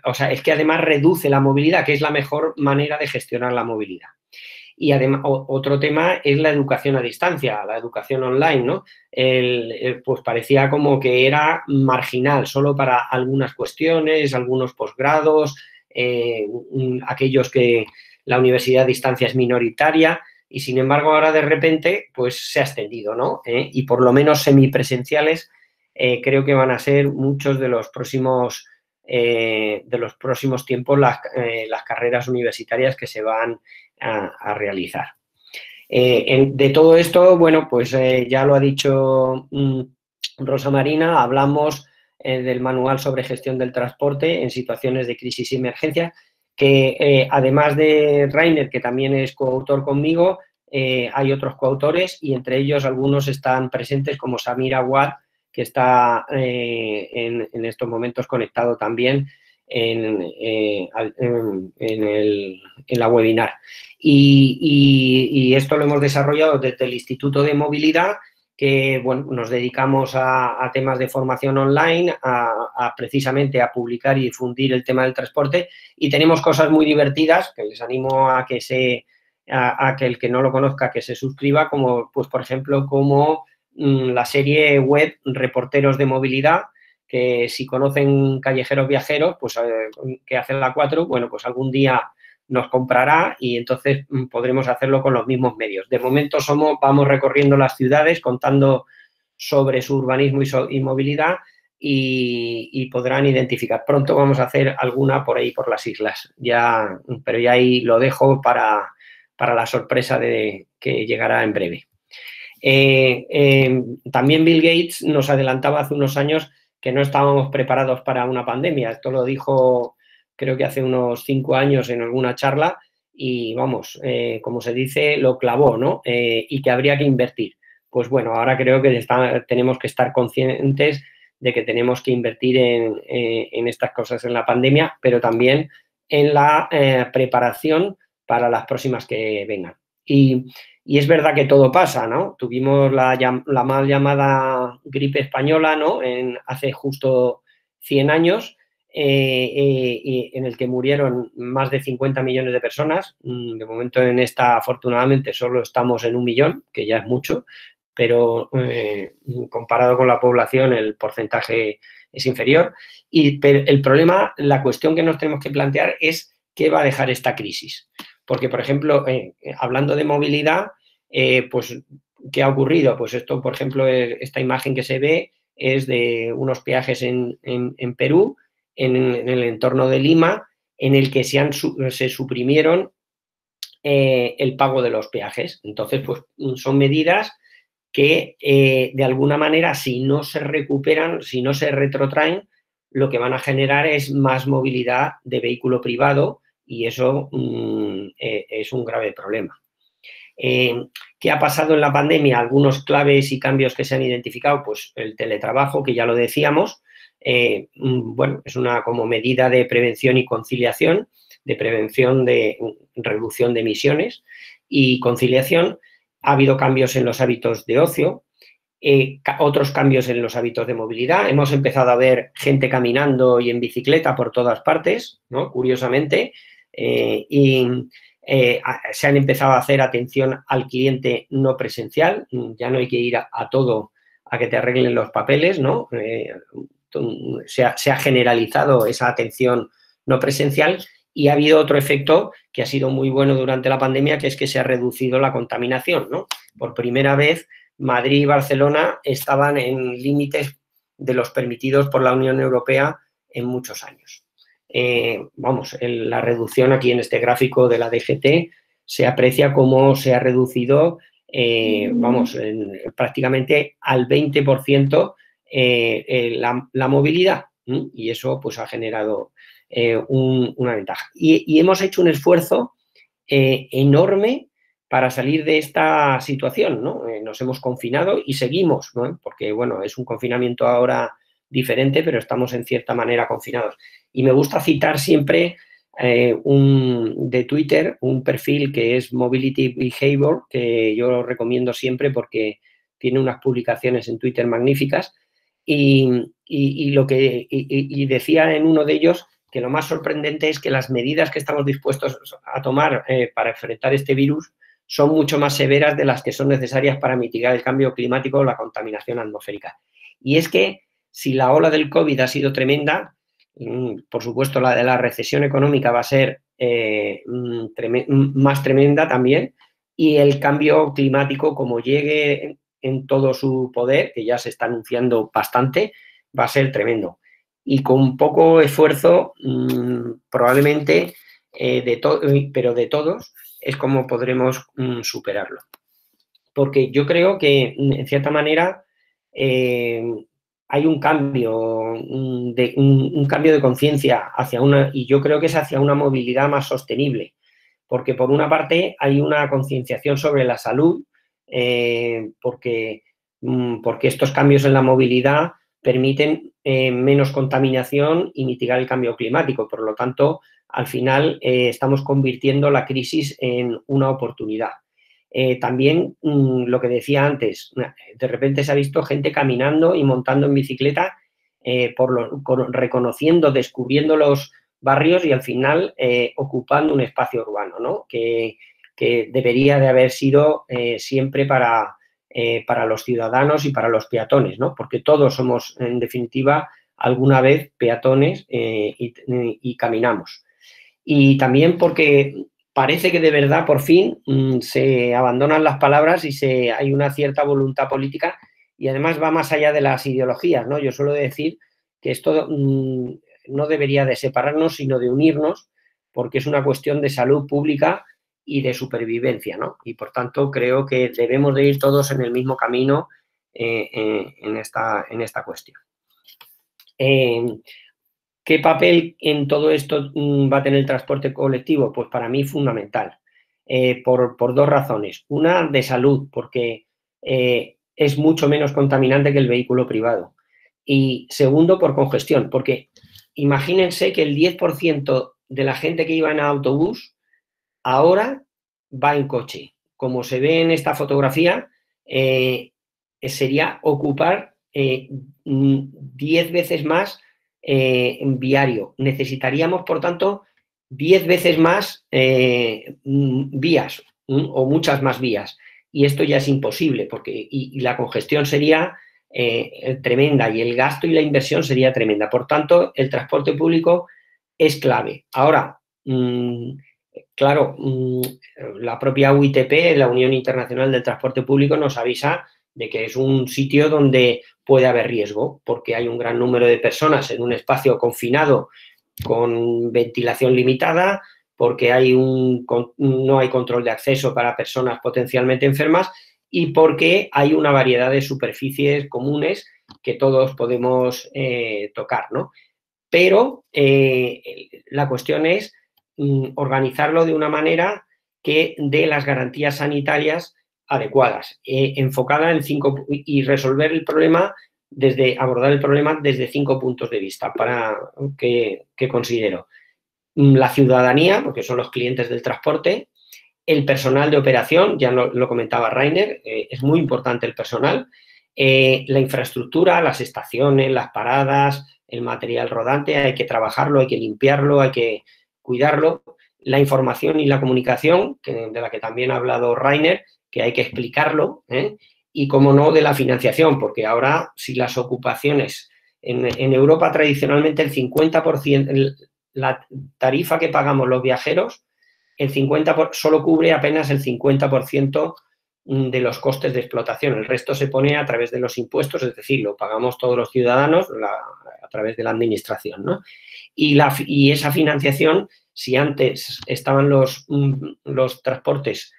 o sea, es que además reduce la movilidad, que es la mejor manera de gestionar la movilidad. Y además, otro tema es la educación a distancia, la educación online, ¿no? pues parecía como que era marginal, solo para algunas cuestiones, algunos posgrados, eh, aquellos que la universidad a distancia es minoritaria, y sin embargo ahora de repente pues se ha extendido, ¿no? Eh, y por lo menos semipresenciales eh, creo que van a ser muchos de los próximos de los próximos tiempos las, las carreras universitarias que se van a, realizar. Eh, de todo esto, bueno, pues eh, ya lo ha dicho mm, Rosa Marina, hablamos eh, del manual sobre gestión del transporte en situaciones de crisis y emergencia, que además de Rainer, que también es coautor conmigo, hay otros coautores y entre ellos algunos están presentes como Samir Awad, que está en, en, estos momentos conectado también eh, en, el, en, la webinar. Y, esto lo hemos desarrollado desde el Instituto de Movilidad, que bueno, nos dedicamos a, temas de formación online, a, precisamente a publicar y difundir el tema del transporte y tenemos cosas muy divertidas que les animo a que se a, que el que no lo conozca que se suscriba, como pues por ejemplo como la serie web Reporteros de Movilidad, que si conocen callejeros viajeros, pues eh, que hacen la 4, bueno, pues algún día nos comprará y entonces mm, podremos hacerlo con los mismos medios. De momento somos, vamos recorriendo las ciudades contando sobre su urbanismo y, movilidad y, podrán identificar. Pronto vamos a hacer alguna por ahí por las islas, ya, pero ya ahí lo dejo para, la sorpresa de que llegará en breve. Eh, eh, también Bill Gates nos adelantaba hace unos años que no estábamos preparados para una pandemia. Esto lo dijo creo que hace unos cinco años en alguna charla y vamos, eh, como se dice, lo clavó, ¿no? Y que habría que invertir. Pues bueno, ahora creo que tenemos que estar conscientes de que tenemos que invertir en, en estas cosas en la pandemia, pero también en la preparación para las próximas que vengan. Y y es verdad que todo pasa, ¿no? Tuvimos la, mal llamada gripe española, ¿no? En, hace justo 100 años, eh, eh, en el que murieron más de 50 millones de personas. Mm, de momento en esta, afortunadamente, solo estamos en un millón, que ya es mucho, pero eh, comparado con la población el porcentaje es inferior. Y el problema, la cuestión que nos tenemos que plantear es qué va a dejar esta crisis. Porque, por ejemplo, eh, eh, hablando de movilidad, eh, pues, ¿qué ha ocurrido? Pues esto, por ejemplo, esta imagen que se ve es de unos peajes en, Perú, en, el entorno de Lima, en el que se, se suprimieron el pago de los peajes. Entonces, pues son medidas que de alguna manera, si no se recuperan, si no se retrotraen, lo que van a generar es más movilidad de vehículo privado y eso mm, eh, es un grave problema. Eh, ¿Qué ha pasado en la pandemia? Algunos claves y cambios que se han identificado, pues el teletrabajo, que ya lo decíamos, eh, mm, bueno, es una como medida de prevención y conciliación, de prevención de mm, reducción de emisiones y conciliación. Ha habido cambios en los hábitos de ocio, otros cambios en los hábitos de movilidad. Hemos empezado a ver gente caminando y en bicicleta por todas partes, ¿no? Curiosamente, eh, y eh, se han empezado a hacer atención al cliente no presencial, ya no hay que ir a, todo a que te arreglen los papeles, ¿no? Eh, se, ha, generalizado esa atención no presencial y ha habido otro efecto que ha sido muy bueno durante la pandemia, que es que se ha reducido la contaminación, ¿no? Por primera vez, Madrid y Barcelona estaban en límites de los permitidos por la Unión Europea en muchos años. Eh, vamos, la reducción aquí en este gráfico de la DGT se aprecia como se ha reducido, eh, vamos, prácticamente al 20% eh, la, movilidad y eso pues ha generado una ventaja. Y, hemos hecho un esfuerzo enorme para salir de esta situación, ¿no? nos hemos confinado y seguimos, Porque, bueno, es un confinamiento ahora diferente, pero estamos en cierta manera confinados. Y me gusta citar siempre eh, un, de Twitter un perfil que es Mobility Behavior, que yo recomiendo siempre porque tiene unas publicaciones en Twitter magníficas. Y, lo que decía en uno de ellos que lo más sorprendente es que las medidas que estamos dispuestos a tomar eh, para enfrentar este virus son mucho más severas de las que son necesarias para mitigar el cambio climático o la contaminación atmosférica. Y es que si la ola del COVID ha sido tremenda, mm, por supuesto la de la recesión económica va a ser eh, mm, mm, más tremenda también, y el cambio climático, como llegue en todo su poder, que ya se está anunciando bastante, va a ser tremendo. Y con poco esfuerzo, probablemente, eh, de pero de todos, es como podremos superarlo. Porque yo creo que, en cierta manera, eh, hay un cambio, de, un, cambio de conciencia hacia una, y yo creo que es hacia una movilidad más sostenible, porque por una parte hay una concienciación sobre la salud, eh, porque, mm, porque estos cambios en la movilidad permiten eh, menos contaminación y mitigar el cambio climático. Por lo tanto, al final estamos convirtiendo la crisis en una oportunidad. Eh, también mm, lo que decía antes, de repente se ha visto gente caminando y montando en bicicleta, eh, por reconociendo, descubriendo los barrios y al final eh, ocupando un espacio urbano, ¿no? que, debería de haber sido siempre para, para los ciudadanos y para los peatones, ¿no? porque todos somos, en definitiva, alguna vez peatones y caminamos. Y también porque parece que de verdad por fin mm, se abandonan las palabras y se, hay una cierta voluntad política y además va más allá de las ideologías, ¿no? Yo suelo decir que esto mm, no debería de separarnos, sino de unirnos, porque es una cuestión de salud pública y de supervivencia, ¿no? Y por tanto creo que debemos de ir todos en el mismo camino eh, eh, en, esta, en esta cuestión. Eh, ¿Qué papel en todo esto mm, va a tener el transporte colectivo? Pues para mí fundamental, eh, por, dos razones. Una, de salud, porque eh, es mucho menos contaminante que el vehículo privado. Y segundo, por congestión, porque imagínense que el 10% de la gente que iba en autobús ahora va en coche. Como se ve en esta fotografía, eh, sería ocupar 10 veces más eh, viario. Necesitaríamos, por tanto, 10 veces más eh, mm, vías o muchas más vías. Y esto ya es imposible porque y, la congestión sería eh, tremenda y el gasto y la inversión sería tremenda. Por tanto, el transporte público es clave. Ahora, mm, claro, mm, la propia UITP, la Unión Internacional del Transporte Público, nos avisa de que es un sitio donde puede haber riesgo porque hay un gran número de personas en un espacio confinado con ventilación limitada, porque hay un, no hay control de acceso para personas potencialmente enfermas y porque hay una variedad de superficies comunes que todos podemos eh, tocar, ¿no? Pero eh, la cuestión es mm, organizarlo de una manera que dé las garantías sanitarias adecuadas, eh, enfocada en cinco y resolver el problema desde abordar el problema desde cinco puntos de vista para que, considero. Mm, la ciudadanía, porque son los clientes del transporte, el personal de operación, ya lo, comentaba Rainer, eh, es muy importante el personal, eh, la infraestructura, las estaciones, las paradas, el material rodante, hay que trabajarlo, hay que limpiarlo, hay que cuidarlo, la información y la comunicación, de la que también ha hablado Rainer, que hay que explicarlo, ¿eh? y como no de la financiación, porque ahora si las ocupaciones en, Europa tradicionalmente el 50%, la tarifa que pagamos los viajeros, el 50% solo cubre apenas el 50% de los costes de explotación. El resto se pone a través de los impuestos, es decir, lo pagamos todos los ciudadanos a través de la administración. ¿no? Y, la, y esa financiación, si antes estaban los, los transportes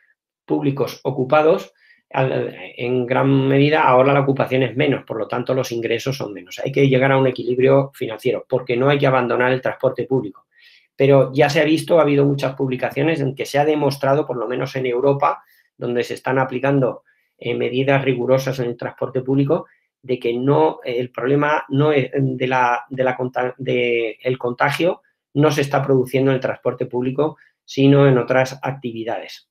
públicos ocupados, en gran medida ahora la ocupación es menos, por lo tanto los ingresos son menos. Hay que llegar a un equilibrio financiero porque no hay que abandonar el transporte público. Pero ya se ha visto, ha habido muchas publicaciones en que se ha demostrado, por lo menos en Europa, donde se están aplicando eh, medidas rigurosas en el transporte público, de que no el problema no es de la, de la de el contagio no se está produciendo en el transporte público, sino en otras actividades.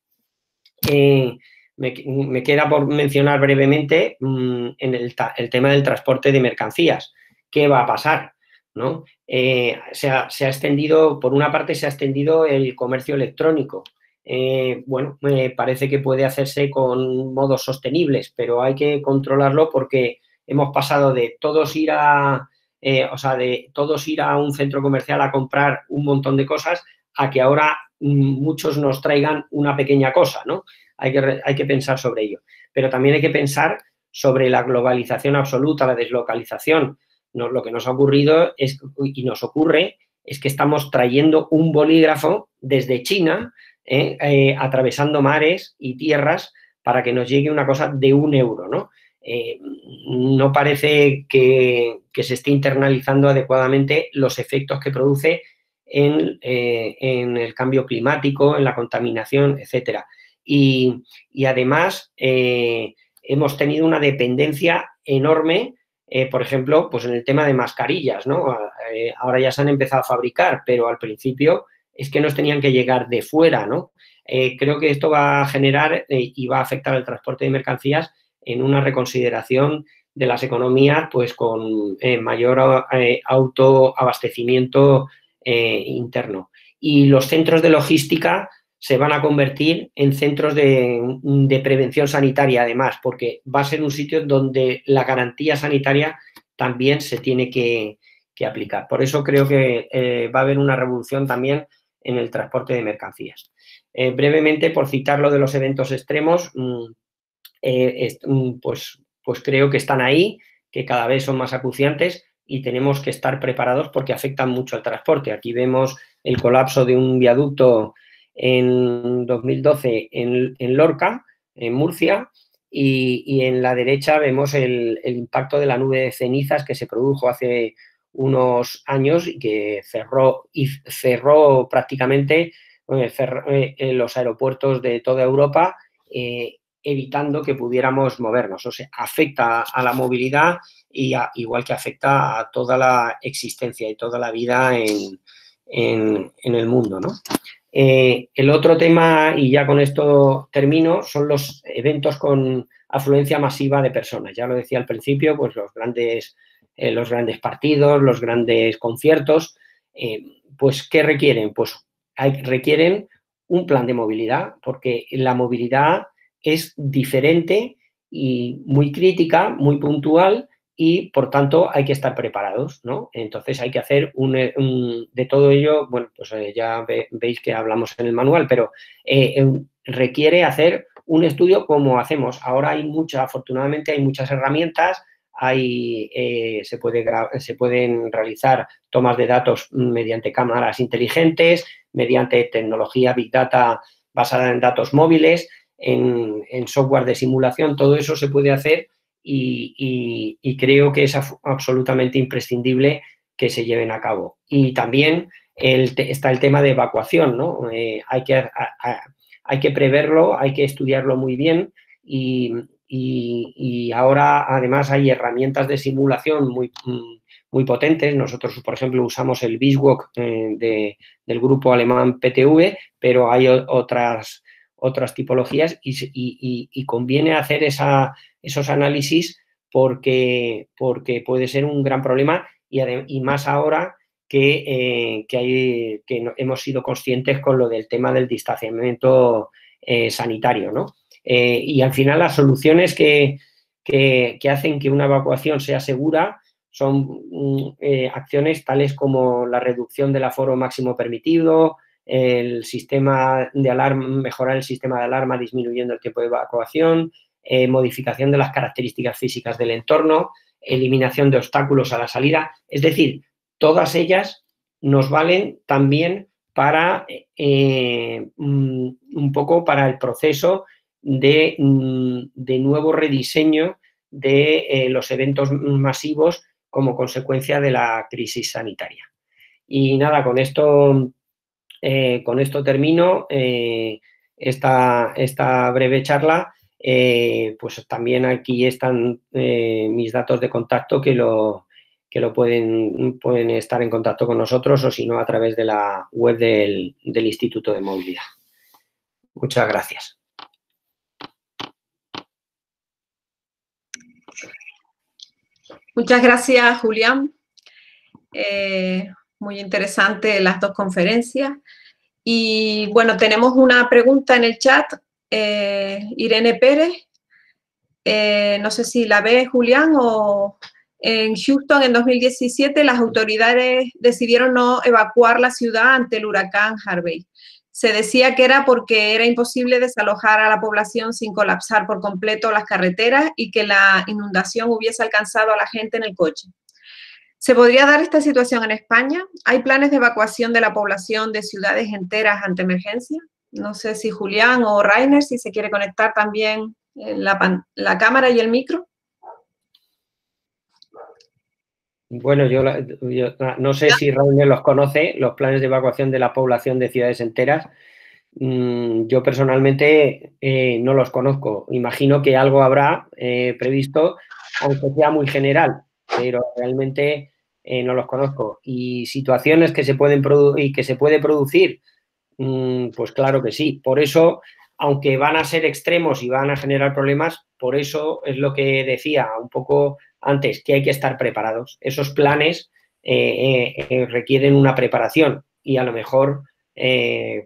Eh, me, queda por mencionar brevemente mm, en el, tema del transporte de mercancías. ¿Qué va a pasar? ¿no? Eh, se, ha, extendido, por una parte se ha extendido el comercio electrónico. Eh, bueno, me parece que puede hacerse con modos sostenibles, pero hay que controlarlo porque hemos pasado de todos ir a, o sea, de todos ir a un centro comercial a comprar un montón de cosas a que ahora muchos nos traigan una pequeña cosa, ¿no? Hay que, hay que pensar sobre ello. Pero también hay que pensar sobre la globalización absoluta, la deslocalización. lo que nos ha ocurrido es, y nos ocurre es que estamos trayendo un bolígrafo desde China, ¿eh? Eh, atravesando mares y tierras para que nos llegue una cosa de un euro, ¿no? Eh, no parece que, se esté internalizando adecuadamente los efectos que produce en, en, el cambio climático, en la contaminación, etcétera. Y, además eh, hemos tenido una dependencia enorme, eh, por ejemplo, pues en el tema de mascarillas, ¿no? Eh, ahora ya se han empezado a fabricar, pero al principio es que nos tenían que llegar de fuera, ¿no? creo que esto va a generar y va a afectar al transporte de mercancías en una reconsideración de las economías, pues con mayor autoabastecimiento interno. Y los centros de logística se van a convertir en centros de, prevención sanitaria, además, porque va a ser un sitio donde la garantía sanitaria también se tiene que, aplicar. Por eso creo que eh, va a haber una revolución también en el transporte de mercancías. Eh, brevemente, por citar lo de los eventos extremos, mm, eh, mm, pues, pues creo que están ahí, que cada vez son más acuciantes y tenemos que estar preparados porque afectan mucho al transporte. Aquí vemos el colapso de un viaducto en 2012 en, Lorca, en Murcia, y, en la derecha vemos el, impacto de la nube de cenizas que se produjo hace unos años y que cerró, y cerró prácticamente eh, eh, los aeropuertos de toda Europa, eh, evitando que pudiéramos movernos. O sea, afecta a la movilidad y igual que afecta a toda la existencia y toda la vida en, en, en el mundo. ¿no? Eh, el otro tema, y ya con esto termino, son los eventos con afluencia masiva de personas. Ya lo decía al principio, pues los grandes, eh, los grandes partidos, los grandes conciertos, eh, pues ¿qué requieren? Pues requieren un plan de movilidad, porque la movilidad es diferente y muy crítica, muy puntual y por tanto hay que estar preparados, ¿no? Entonces hay que hacer un, de todo ello, bueno, pues eh, ya veis que hablamos en el manual, pero eh, requiere hacer un estudio como hacemos. Ahora hay muchas, afortunadamente hay muchas herramientas, hay, eh, se, puede, se pueden realizar tomas de datos mediante cámaras inteligentes, mediante tecnología Big Data basada en datos móviles, en, software de simulación, todo eso se puede hacer y, creo que es absolutamente imprescindible que se lleven a cabo. Y también está el tema de evacuación, ¿no? Eh, hay, que, hay que preverlo, hay que estudiarlo muy bien y, ahora además hay herramientas de simulación muy, muy potentes. Nosotros, por ejemplo, usamos el BISWOC eh, del grupo alemán PTV, pero hay otras, otras tipologías y conviene hacer esos análisis porque, porque puede ser un gran problema y, y más ahora que, eh, hay, que hemos sido conscientes con lo del tema del distanciamiento eh, sanitario. Eh, y al final las soluciones que, que, hacen que una evacuación sea segura son mm, acciones tales como la reducción del aforo máximo permitido, el sistema de alarma, mejorar el sistema de alarma disminuyendo el tiempo de evacuación, eh, modificación de las características físicas del entorno, eliminación de obstáculos a la salida. Es decir, todas ellas nos valen también para eh, mm, un poco para el proceso de, mm, nuevo rediseño de eh, los eventos masivos como consecuencia de la crisis sanitaria. Y nada, con esto, con esto termino esta, esta breve charla eh, pues también aquí están eh, mis datos de contacto que lo, que lo pueden, pueden estar en contacto con nosotros o si no a través de la web del, del Instituto de Movilidad. Muchas gracias. Muchas gracias, Julián. Eh, muy interesante las dos conferencias. Y bueno, tenemos una pregunta en el chat. Eh, Irene Pérez, eh, no sé si la ve Julián o en Houston en 2017 las autoridades decidieron no evacuar la ciudad ante el huracán Harvey. Se decía que era porque era imposible desalojar a la población sin colapsar por completo las carreteras y que la inundación hubiese alcanzado a la gente en el coche. ¿Se podría dar esta situación en España? ¿Hay planes de evacuación de la población de ciudades enteras ante emergencia? No sé si Julián o Rainer, si se quiere conectar también la, la cámara y el micro. Bueno, yo, no sé si Rainer los conoce, los planes de evacuación de la población de ciudades enteras. Mm, yo personalmente eh, no los conozco. Imagino que algo habrá eh, previsto, aunque sea muy general, pero realmente eh, no los conozco. Y situaciones que se pueden y que se puede producir, mm, pues claro que sí. Por eso, aunque van a ser extremos y van a generar problemas, por eso es lo que decía un poco antes, que hay que estar preparados. Esos planes eh, eh, requieren una preparación y a lo mejor,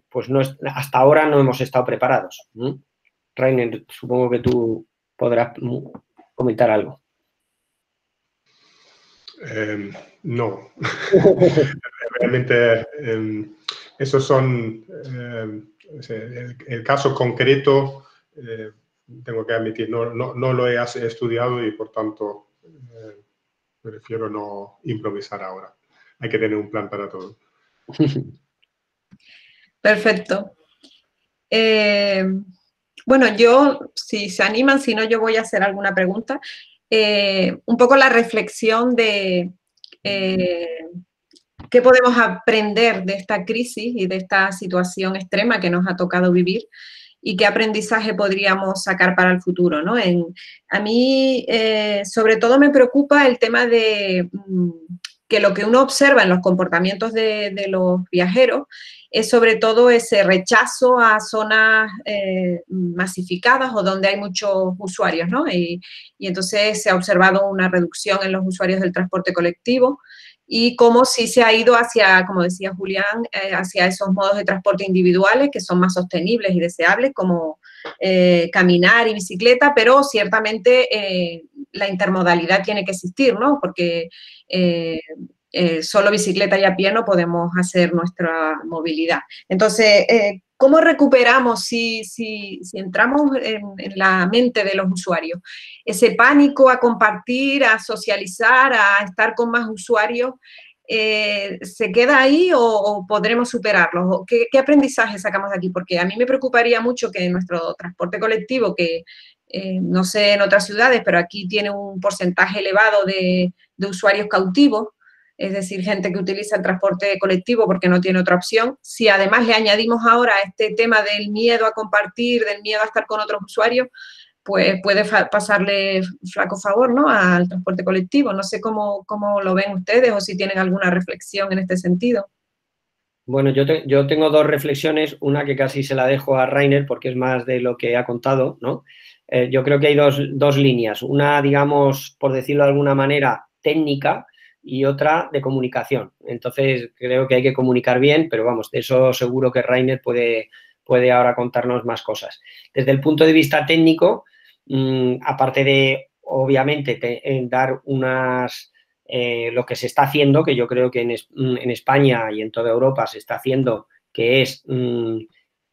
pues no hasta ahora no hemos estado preparados. Rainer, supongo que tú podrás mm, comentar algo. Em, no. Realmente, em, esos son em, el, caso concreto, eh, tengo que admitir, no, lo he estudiado y por tanto eh, prefiero no improvisar ahora. Hay que tener un plan para todo. Perfecto. bueno, yo, si se animan, si no, yo voy a hacer alguna pregunta. Eh, un poco la reflexión de eh, qué podemos aprender de esta crisis y de esta situación extrema que nos ha tocado vivir y qué aprendizaje podríamos sacar para el futuro. ¿no? a mí, eh, sobre todo, me preocupa el tema de mm, que lo que uno observa en los comportamientos de los viajeros es sobre todo ese rechazo a zonas eh, masificadas o donde hay muchos usuarios, ¿no? Y, entonces se ha observado una reducción en los usuarios del transporte colectivo y cómo sí se ha ido hacia, como decía Julián, eh, hacia esos modos de transporte individuales que son más sostenibles y deseables, como eh, caminar y bicicleta, pero ciertamente la intermodalidad tiene que existir, ¿no? Porque eh, solo bicicleta y a pie no podemos hacer nuestra movilidad. Entonces, eh, ¿cómo recuperamos si, si, entramos en, la mente de los usuarios? Ese pánico a compartir, a socializar, a estar con más usuarios, eh, ¿se queda ahí o, podremos superarlo? ¿Qué, aprendizaje sacamos de aquí? Porque a mí me preocuparía mucho que nuestro transporte colectivo, que no sé en otras ciudades, pero aquí tiene un porcentaje elevado de, de usuarios cautivos, es decir, gente que utiliza el transporte colectivo porque no tiene otra opción. Si además le añadimos ahora este tema del miedo a compartir, del miedo a estar con otros usuarios, pues puede pasarle flaco favor ¿no? al transporte colectivo. No sé cómo, cómo, lo ven ustedes o si tienen alguna reflexión en este sentido. Bueno, yo, yo tengo dos reflexiones, una que casi se la dejo a Rainer porque es más de lo que ha contado, ¿no? Eh, yo creo que hay dos, dos líneas, una, digamos, por decirlo de alguna manera, técnica, y otra de comunicación. Entonces, creo que hay que comunicar bien, pero vamos, de eso seguro que Rainer puede, puede ahora contarnos más cosas. Desde el punto de vista técnico, mm, aparte de, obviamente, dar unas... Eh, lo que se está haciendo, que yo creo que en, en, España y en toda Europa se está haciendo, que es mm,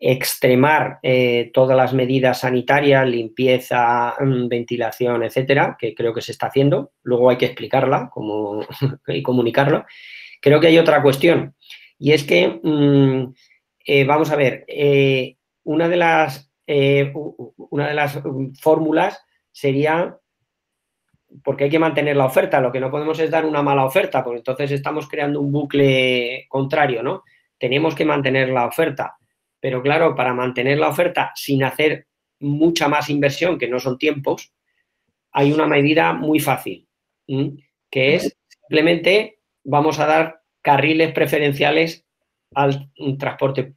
extremar eh, todas las medidas sanitarias, limpieza, mm, ventilación, etcétera, que creo que se está haciendo. Luego hay que explicarla como, y comunicarlo. Creo que hay otra cuestión y es que, mm, eh, vamos a ver, eh, una de las, una de las fórmulas sería porque hay que mantener la oferta. Lo que no podemos es dar una mala oferta, porque entonces estamos creando un bucle contrario, ¿no? Tenemos que mantener la oferta. Pero claro, para mantener la oferta sin hacer mucha más inversión, que no son tiempos, hay una medida muy fácil, que es simplemente vamos a dar carriles preferenciales al transporte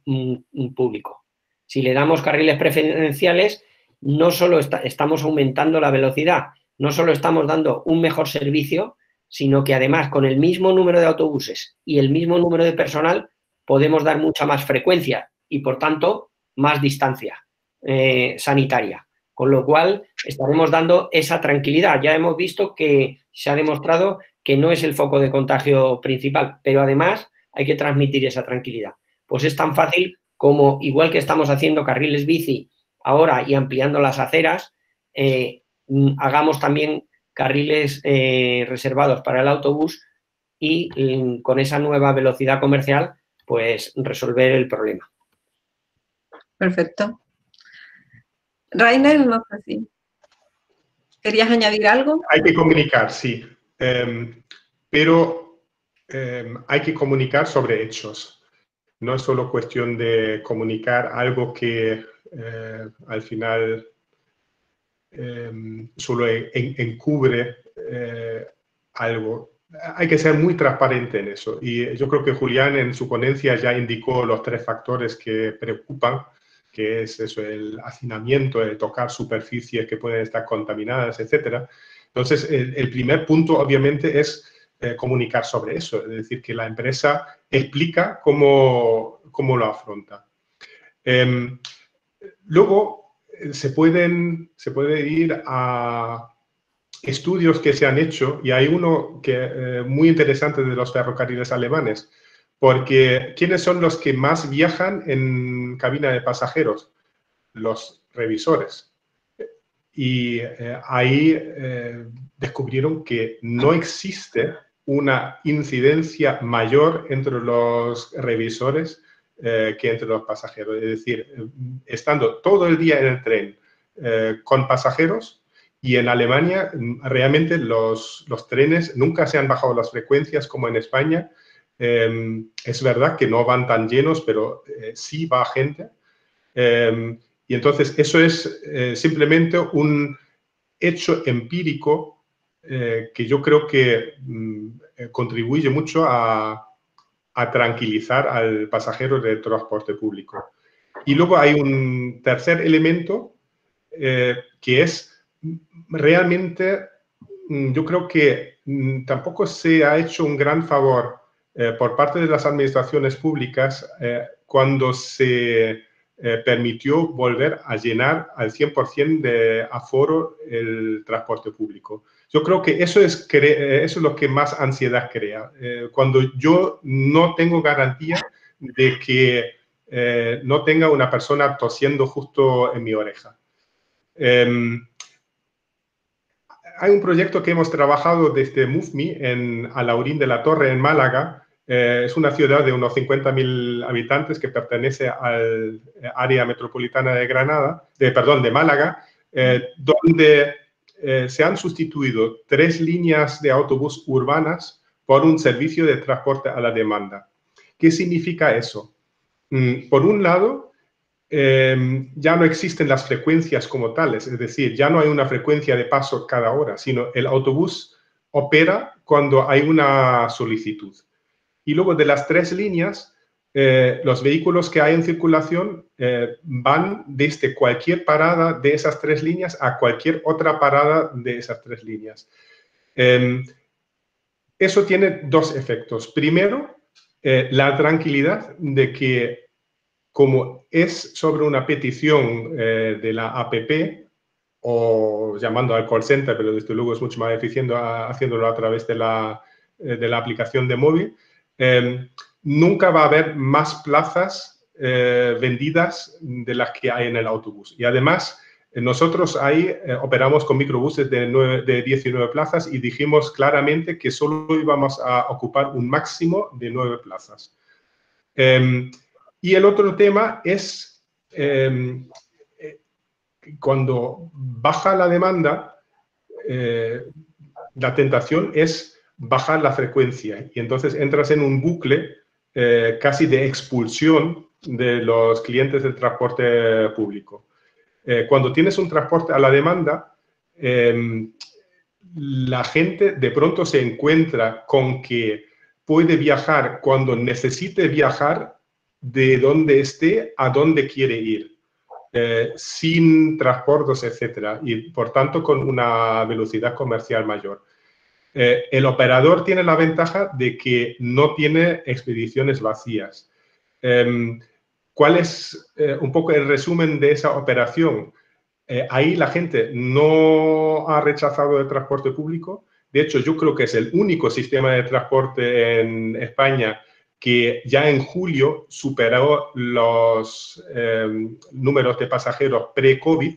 público. Si le damos carriles preferenciales, no solo estamos aumentando la velocidad, no solo estamos dando un mejor servicio, sino que además con el mismo número de autobuses y el mismo número de personal podemos dar mucha más frecuencia y por tanto más distancia eh, sanitaria. Con lo cual estaremos dando esa tranquilidad. Ya hemos visto que se ha demostrado que no es el foco de contagio principal, pero además hay que transmitir esa tranquilidad. Pues es tan fácil como, igual que estamos haciendo carriles bici ahora y ampliando las aceras, eh, hagamos también carriles eh, reservados para el autobús y mm, con esa nueva velocidad comercial, pues resolver el problema. Perfecto. Rainer, no querías añadir algo. Hay que comunicar, sí, em, pero em, hay que comunicar sobre hechos. No es solo cuestión de comunicar algo que eh, al final Em, solo encubre eh, algo. Hay que ser muy transparente en eso. Y yo creo que Julián en su ponencia ya indicó los tres factores que preocupan, que es eso, el hacinamiento, el tocar superficies que pueden estar contaminadas, etc. Entonces, el, primer punto obviamente es eh, comunicar sobre eso, es decir, que la empresa explica cómo, cómo lo afronta. Em, luego, se, pueden, se puede ir a estudios que se han hecho y hay uno que, eh, muy interesante de los ferrocarriles alemanes, porque ¿quiénes son los que más viajan en cabina de pasajeros? Los revisores. Y eh, ahí eh, descubrieron que no existe una incidencia mayor entre los revisores eh, que entre los pasajeros. Es decir, estando todo el día en el tren eh, con pasajeros y en Alemania realmente los, los, trenes nunca se han bajado las frecuencias como en España. Em, es verdad que no van tan llenos, pero eh, sí va gente. Em, y entonces eso es simplemente un hecho empírico que yo creo que mm, contribuye mucho a, tranquilizar al pasajero del transporte público. Y luego hay un tercer elemento eh, que es realmente, mm, yo creo que mm, tampoco se ha hecho un gran favor eh, por parte de las administraciones públicas eh, cuando se permitió volver a llenar al 100% de aforo el transporte público. Yo creo que eso es, eh, eso es lo que más ansiedad crea. Eh, cuando yo no tengo garantía de que eh, no tenga una persona tosiendo justo en mi oreja. Em, hay un proyecto que hemos trabajado desde MoveMe en Alaurín de la Torre, en Málaga. Es una ciudad de unos 50.000 habitantes que pertenece al área metropolitana de Granada, de, perdón, de Málaga, donde eh, se han sustituido tres líneas de autobús urbanas por un servicio de transporte a la demanda. ¿Qué significa eso? Mm, por un lado, em, ya no existen las frecuencias como tales, es decir, ya no hay una frecuencia de paso cada hora, sino el autobús opera cuando hay una solicitud. Y luego de las tres líneas, eh, los vehículos que hay en circulación eh, van desde cualquier parada de esas tres líneas a cualquier otra parada de esas tres líneas. Em, eso tiene dos efectos. Primero, eh, la tranquilidad de que como es sobre una petición de la APP o llamando al call center, pero desde luego es mucho más eficiente haciéndolo a través de la, de la aplicación de móvil, em, nunca va a haber más plazas eh, vendidas de las que hay en el autobús. Y además, eh, nosotros ahí eh, operamos con microbuses de, de 19 plazas y dijimos claramente que solo íbamos a ocupar un máximo de 9 plazas. Em, y el otro tema es em, cuando baja la demanda, la tentación es bajar la frecuencia y entonces entras en un bucle eh, casi de expulsión de los clientes del transporte público. Eh, cuando tienes un transporte a la demanda, em, la gente de pronto se encuentra con que puede viajar cuando necesite viajar de donde esté a donde quiere ir, eh, sin transportes, etcétera, y por tanto con una velocidad comercial mayor. Eh, el operador tiene la ventaja de que no tiene expediciones vacías. Em, ¿Cuál es eh, un poco el resumen de esa operación? ahí la gente no ha rechazado el transporte público, de hecho, yo creo que es el único sistema de transporte en España que ya en julio superó los em, números de pasajeros pre-COVID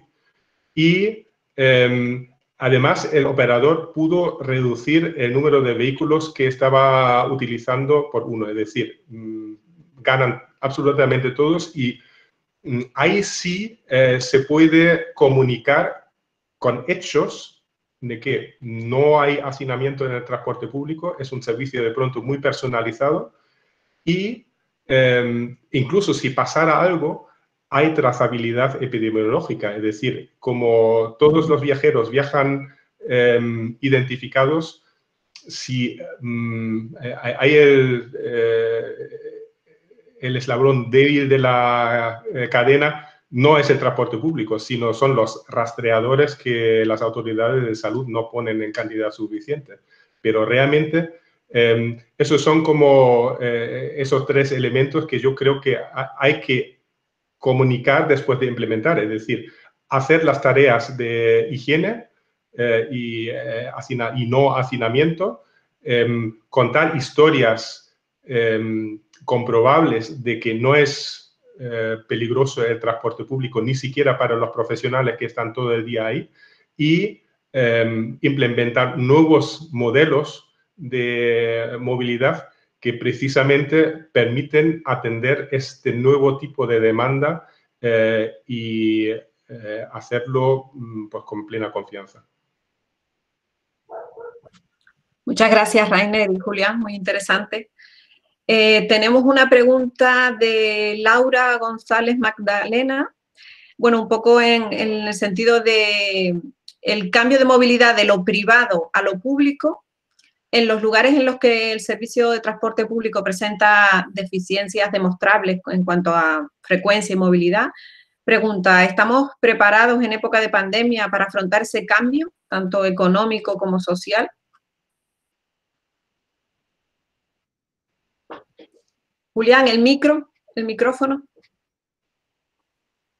y em, además el operador pudo reducir el número de vehículos que estaba utilizando por uno, es decir, mm, ganan absolutamente todos y mm, ahí sí eh, se puede comunicar con hechos de que no hay hacinamiento en el transporte público, es un servicio de pronto muy personalizado y em, incluso si pasara algo, hay trazabilidad epidemiológica, es decir, como todos los viajeros viajan em, identificados, si mm, hay el, eh, el eslabón débil de la eh, cadena, no es el transporte público, sino son los rastreadores que las autoridades de salud no ponen en cantidad suficiente. Pero realmente em, esos son como eh, esos tres elementos que yo creo que hay que comunicar después de implementar, es decir, hacer las tareas de higiene eh, y, eh, y, no hacinamiento, em, contar historias em, comprobables de que no es eh, peligroso el transporte público, ni siquiera para los profesionales que están todo el día ahí, y em, implementar nuevos modelos de movilidad que precisamente permiten atender este nuevo tipo de demanda eh, y eh, hacerlo mm, pues, con plena confianza. Muchas gracias, Rainer y Julián, muy interesante. Eh, tenemos una pregunta de Laura González Magdalena, bueno, un poco en, el sentido de el cambio de movilidad de lo privado a lo público en los lugares en los que el servicio de transporte público presenta deficiencias demostrables en cuanto a frecuencia y movilidad. Pregunta, ¿estamos preparados en época de pandemia para afrontar ese cambio, tanto económico como social? Julián, el micro, el micrófono.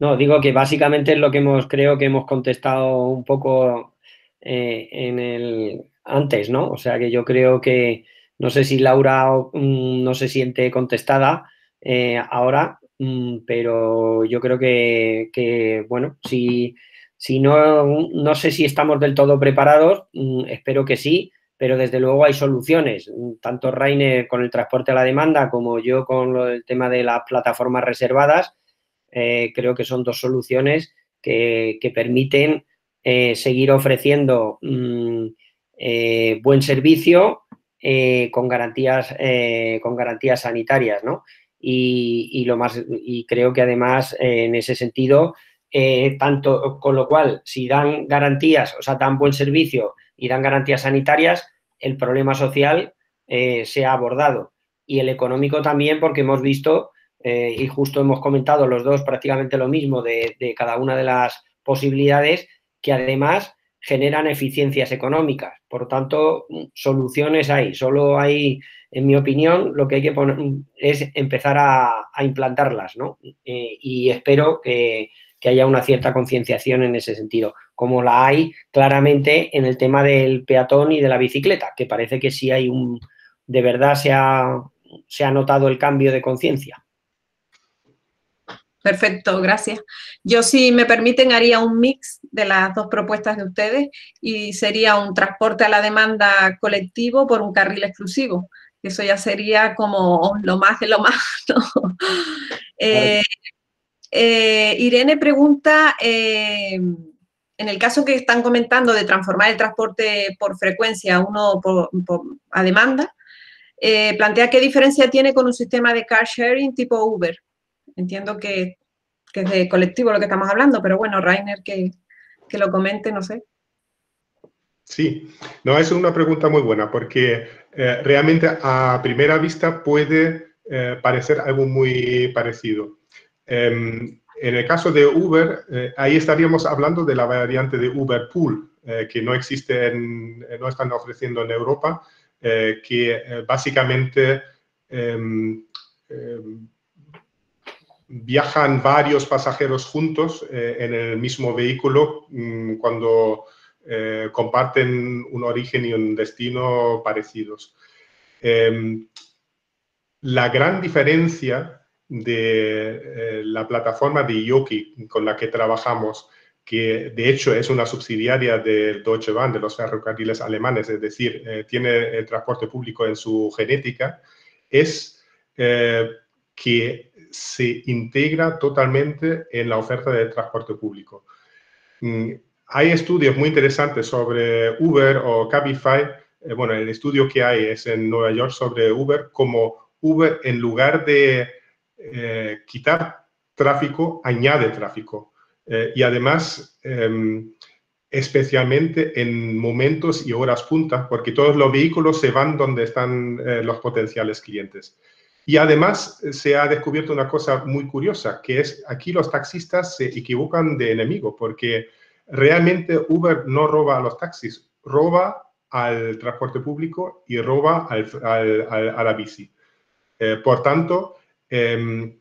No, digo que básicamente es lo que hemos, creo que hemos contestado un poco eh, en el antes, ¿no? O sea que yo creo que no sé si Laura mm, no se siente contestada eh, ahora, mm, pero yo creo que, bueno, si, si no, no sé si estamos del todo preparados, mm, espero que sí, pero desde luego hay soluciones. Tanto Rainer con el transporte a la demanda como yo con el tema de las plataformas reservadas, eh, creo que son dos soluciones que, permiten eh, seguir ofreciendo eh, buen servicio con, garantías, con garantías sanitarias, ¿no? Y, lo más, y creo que además en ese sentido, tanto con lo cual, si dan garantías, o sea, dan buen servicio y dan garantías sanitarias, el problema social eh, se ha abordado. Y el económico también, porque hemos visto, eh, y justo hemos comentado los dos prácticamente lo mismo de, cada una de las posibilidades, que además generan eficiencias económicas. Por tanto, soluciones hay. Solo hay, en mi opinión, lo que hay que poner es empezar a, implantarlas, ¿no? Eh, y espero que, que haya una cierta concienciación en ese sentido, como la hay claramente en el tema del peatón y de la bicicleta, que parece que sí hay un, de verdad se ha, se ha notado el cambio de conciencia. Perfecto, gracias. Yo, si me permiten, haría un mix de las dos propuestas de ustedes y sería un transporte a la demanda colectivo por un carril exclusivo. Eso ya sería como lo más de lo más. Eh, eh, Irene pregunta, eh, en el caso que están comentando de transformar el transporte por frecuencia uno a demanda, plantea qué diferencia tiene con un sistema de car sharing tipo Uber. Entiendo que, es de colectivo lo que estamos hablando, pero bueno, Rainer, que, que lo comente, no sé. Sí, no, es una pregunta muy buena porque eh, realmente a primera vista puede eh, parecer algo muy parecido. Em, en el caso de Uber, eh, ahí estaríamos hablando de la variante de Uber Pool, que no existe, no están ofreciendo en Europa, que básicamente em, em, viajan varios pasajeros juntos en el mismo vehículo mm, cuando eh, comparten un origen y un destino parecidos. Em, la gran diferencia de eh, la plataforma de Yoki con la que trabajamos, que de hecho es una subsidiaria del Deutsche Bahn, de los ferrocarriles alemanes, es decir, eh, tiene el transporte público en su genética, es que se integra totalmente en la oferta de transporte público. Mm, hay estudios muy interesantes sobre Uber o Cabify. Eh, bueno, el estudio que hay es en Nueva York sobre Uber, como Uber en lugar de eh, quitar tráfico, añade tráfico. Eh, y además, em, especialmente en momentos y horas punta, porque todos los vehículos se van donde están los potenciales clientes. Y además se ha descubierto una cosa muy curiosa, que es aquí los taxistas se equivocan de enemigo, porque realmente Uber no roba a los taxis, roba al transporte público y roba a la bici. Eh, por tanto, em,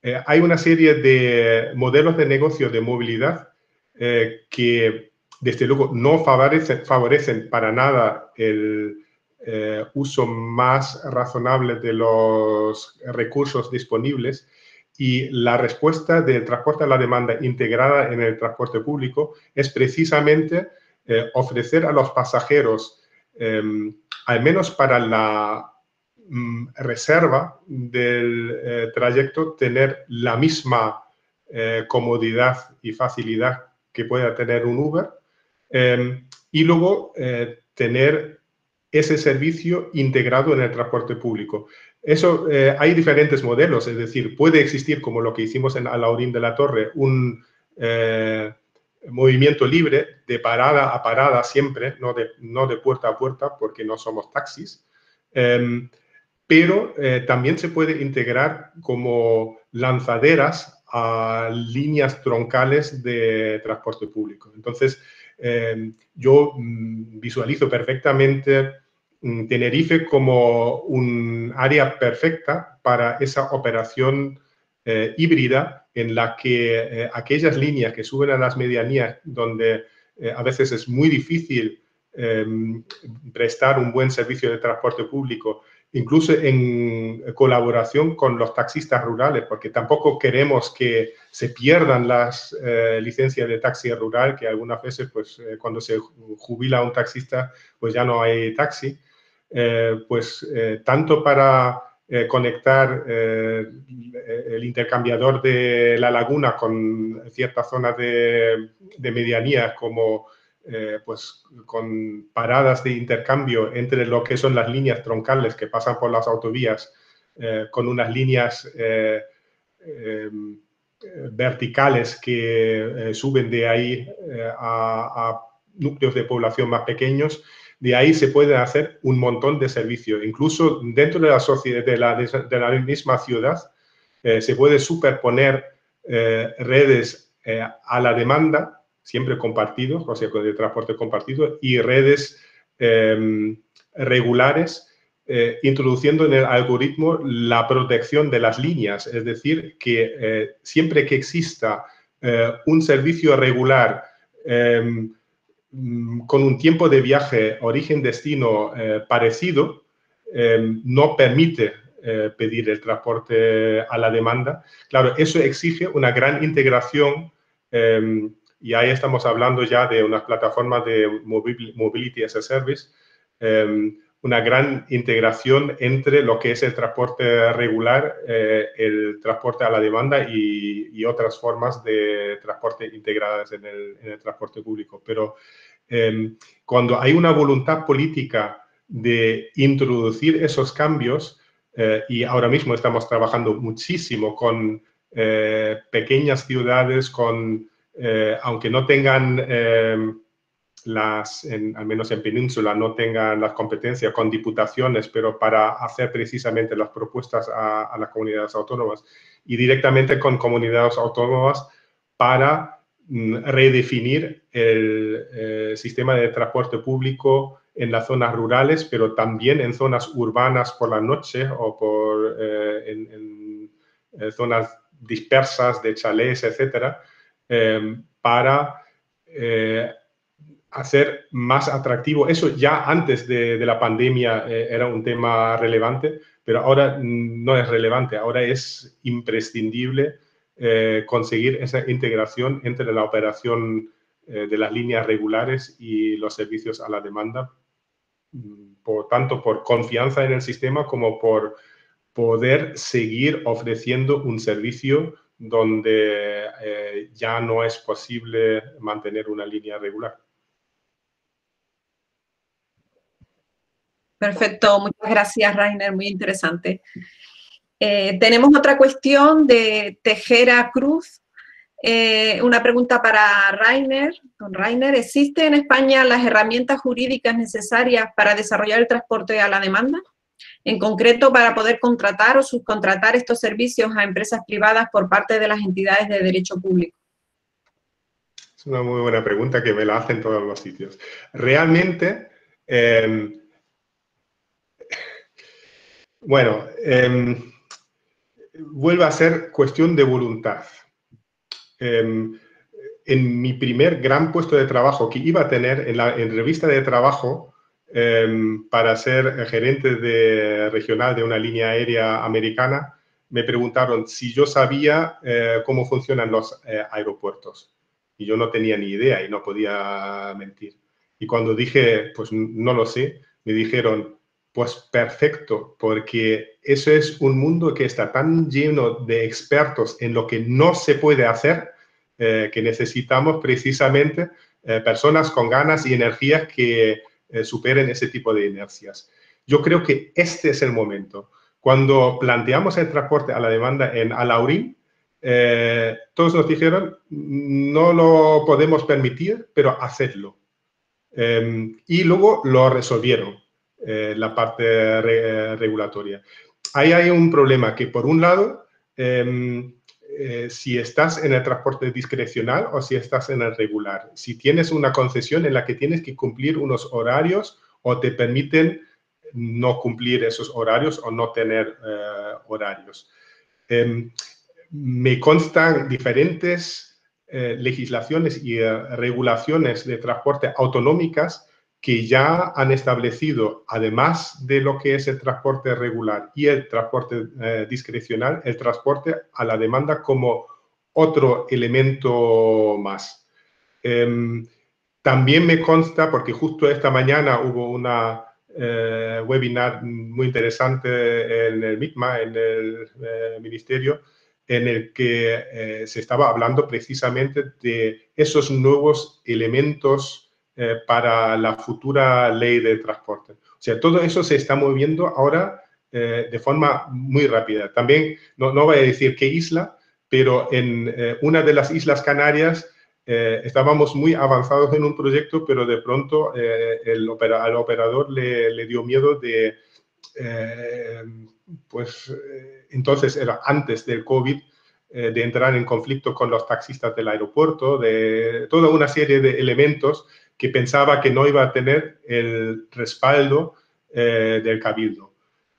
eh, hay una serie de modelos de negocio de movilidad eh, que, desde luego, no favorecen, favorecen para nada el uso más razonable de los recursos disponibles y la respuesta del transporte a la demanda integrada en el transporte público es precisamente eh, ofrecer a los pasajeros, em, al menos para la mm, reserva del eh, trayecto, tener la misma eh, comodidad y facilidad que pueda tener un Uber em, y luego tener ese servicio integrado en el transporte público. Eso, eh, hay diferentes modelos, es decir, puede existir, como lo que hicimos en Alaurín de la Torre, un eh, movimiento libre de parada a parada siempre, no de, no de puerta a puerta, porque no somos taxis, em, pero eh, también se puede integrar como lanzaderas a líneas troncales de transporte público. Entonces, em, yo mm, visualizo perfectamente Tenerife como un área perfecta para esa operación eh, híbrida en la que eh, aquellas líneas que suben a las medianías donde eh, a veces es muy difícil prestar un buen servicio de transporte público, incluso en colaboración con los taxistas rurales, porque tampoco queremos que se pierdan las licencias de taxi rural, que algunas veces, pues, cuando se jubila un taxista, pues ya no hay taxi. Eh, pues eh, tanto para eh, conectar el intercambiador de la laguna con ciertas zonas de, medianía como pues con paradas de intercambio entre lo que son las líneas troncales que pasan por las autovías con unas líneas verticales que suben de ahí a núcleos de población más pequeños, de ahí se puede hacer un montón de servicios. Incluso dentro de la, sociedad, de la, de la misma ciudad eh, se puede superponer eh, redes eh, a la demanda, siempre compartidos, o sea, el transporte compartido, y redes em, regulares, introduciendo en el algoritmo la protección de las líneas. Es decir, que siempre que exista un servicio regular, em, Mm, con un tiempo de viaje origen-destino eh, parecido, eh, no permite eh, pedir el transporte a la demanda. Claro, eso exige una gran integración y ahí estamos hablando ya de unas plataformas de Mobility as a Service, una gran integración entre lo que es el transporte regular, el transporte a la demanda y, otras formas de transporte integradas en el, transporte público. Pero Em, cuando hay una voluntad política de introducir esos cambios, eh, y ahora mismo estamos trabajando muchísimo con eh, pequeñas ciudades, con, eh, aunque no tengan em, las, al menos en Península, no tengan las competencias con diputaciones, pero para hacer precisamente las propuestas a, las comunidades autónomas y directamente con comunidades autónomas para mm, redefinir el eh, sistema de transporte público en las zonas rurales, pero también en zonas urbanas por la noche o por, eh, en, en, zonas dispersas de chalés, etcétera, para hacer más atractivo. Eso ya antes de, la pandemia eh, era un tema relevante, pero ahora no es relevante. Ahora es imprescindible eh, conseguir esa integración entre la operación eh, de las líneas regulares y los servicios a la demanda, por tanto por confianza en el sistema como por poder seguir ofreciendo un servicio donde ya no es posible mantener una línea regular. Perfecto, muchas gracias Rainer, muy interesante. Eh, tenemos otra cuestión de Tejera Cruz. Eh, una pregunta para Rainer. Don Rainer, ¿existen en España las herramientas jurídicas necesarias para desarrollar el transporte a la demanda? En concreto, para poder contratar o subcontratar estos servicios a empresas privadas por parte de las entidades de derecho público. Es una muy buena pregunta que me la hacen todos los sitios. Realmente, eh, bueno, em, vuelve a ser cuestión de voluntad. Em, en mi primer gran puesto de trabajo que iba a tener en la revista de trabajo em, para ser gerente de, regional de una línea aérea americana, me preguntaron si yo sabía eh, cómo funcionan los eh, aeropuertos. Y yo no tenía ni idea y no podía mentir. Y cuando dije, pues no lo sé, me dijeron, pues perfecto, porque eso es un mundo que está tan lleno de expertos en lo que no se puede hacer, eh, que necesitamos precisamente eh, personas con ganas y energías que eh, superen ese tipo de inercias. Yo creo que este es el momento. Cuando planteamos el transporte a la demanda en Alaurín, todos nos dijeron, no lo podemos permitir, pero hacedlo. Em, y luego lo resolvieron eh, la parte eh, regulatoria. Ahí hay un problema que, por un lado, em, eh, si estás en el transporte discrecional o si estás en el regular. Si tienes una concesión en la que tienes que cumplir unos horarios o te permiten no cumplir esos horarios o no tener horarios. Em, me constan diferentes legislaciones y regulaciones de transporte autonómicas que ya han establecido, además de lo que es el transporte regular y el transporte eh, discrecional, el transporte a la demanda como otro elemento más. Em, también me consta, porque justo esta mañana hubo una eh, webinar muy interesante en el MICMA, en el eh, Ministerio, en el que se estaba hablando precisamente de esos nuevos elementos eh, para la futura ley de transporte. O sea, todo eso se está moviendo ahora eh, de forma muy rápida. También, no, no, voy a decir qué isla, pero en eh, una de las Islas Canarias estábamos muy avanzados en un proyecto, pero de pronto el al operador le, le, dio miedo de, pues entonces era antes del COVID, de entrar en conflicto con los taxistas del aeropuerto, de toda una serie de elementos que pensaba que no iba a tener el respaldo eh, del cabildo.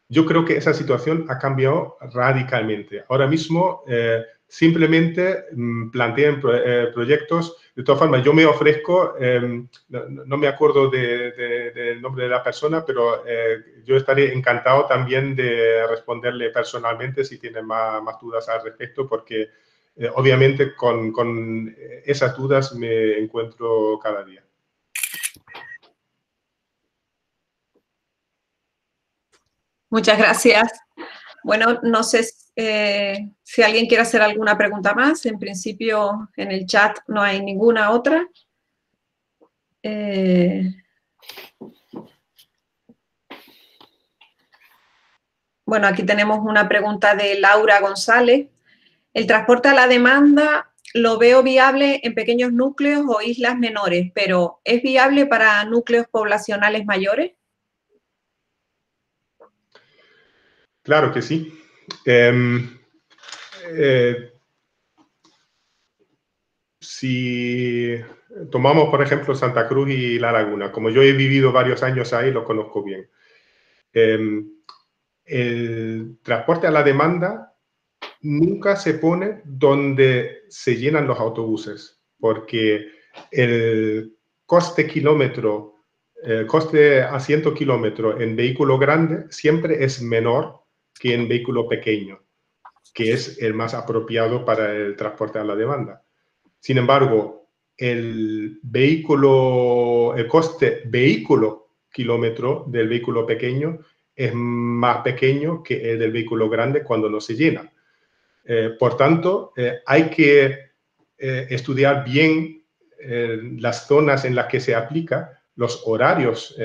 Yo creo que esa situación ha cambiado radicalmente. Ahora mismo eh, simplemente mm, plantean eh, proyectos. De todas formas, yo me ofrezco, em, no, me acuerdo del nombre de la persona, pero yo estaré encantado también de responderle personalmente si tiene más, más dudas al respecto, porque obviamente con, con esas dudas me encuentro cada día. Muchas gracias. Bueno, no sé eh, si alguien quiere hacer alguna pregunta más. En principio, en el chat no hay ninguna otra. Eh, bueno, aquí tenemos una pregunta de Laura González. ¿El transporte a la demanda lo veo viable en pequeños núcleos o islas menores, pero ¿es viable para núcleos poblacionales mayores? Claro que sí. Em, eh, si tomamos, por ejemplo, Santa Cruz y La Laguna, como yo he vivido varios años ahí, lo conozco bien. Em, el transporte a la demanda nunca se pone donde se llenan los autobuses, porque el coste kilómetro, el coste a 100 kilómetros en vehículo grande siempre es menor que en vehículo pequeño, que es el más apropiado para el transporte a la demanda. Sin embargo, el vehículo, el coste vehículo kilómetro del vehículo pequeño es más pequeño que el del vehículo grande cuando no se llena. Eh, por tanto, eh, hay que eh, estudiar bien las zonas en las que se aplica, los horarios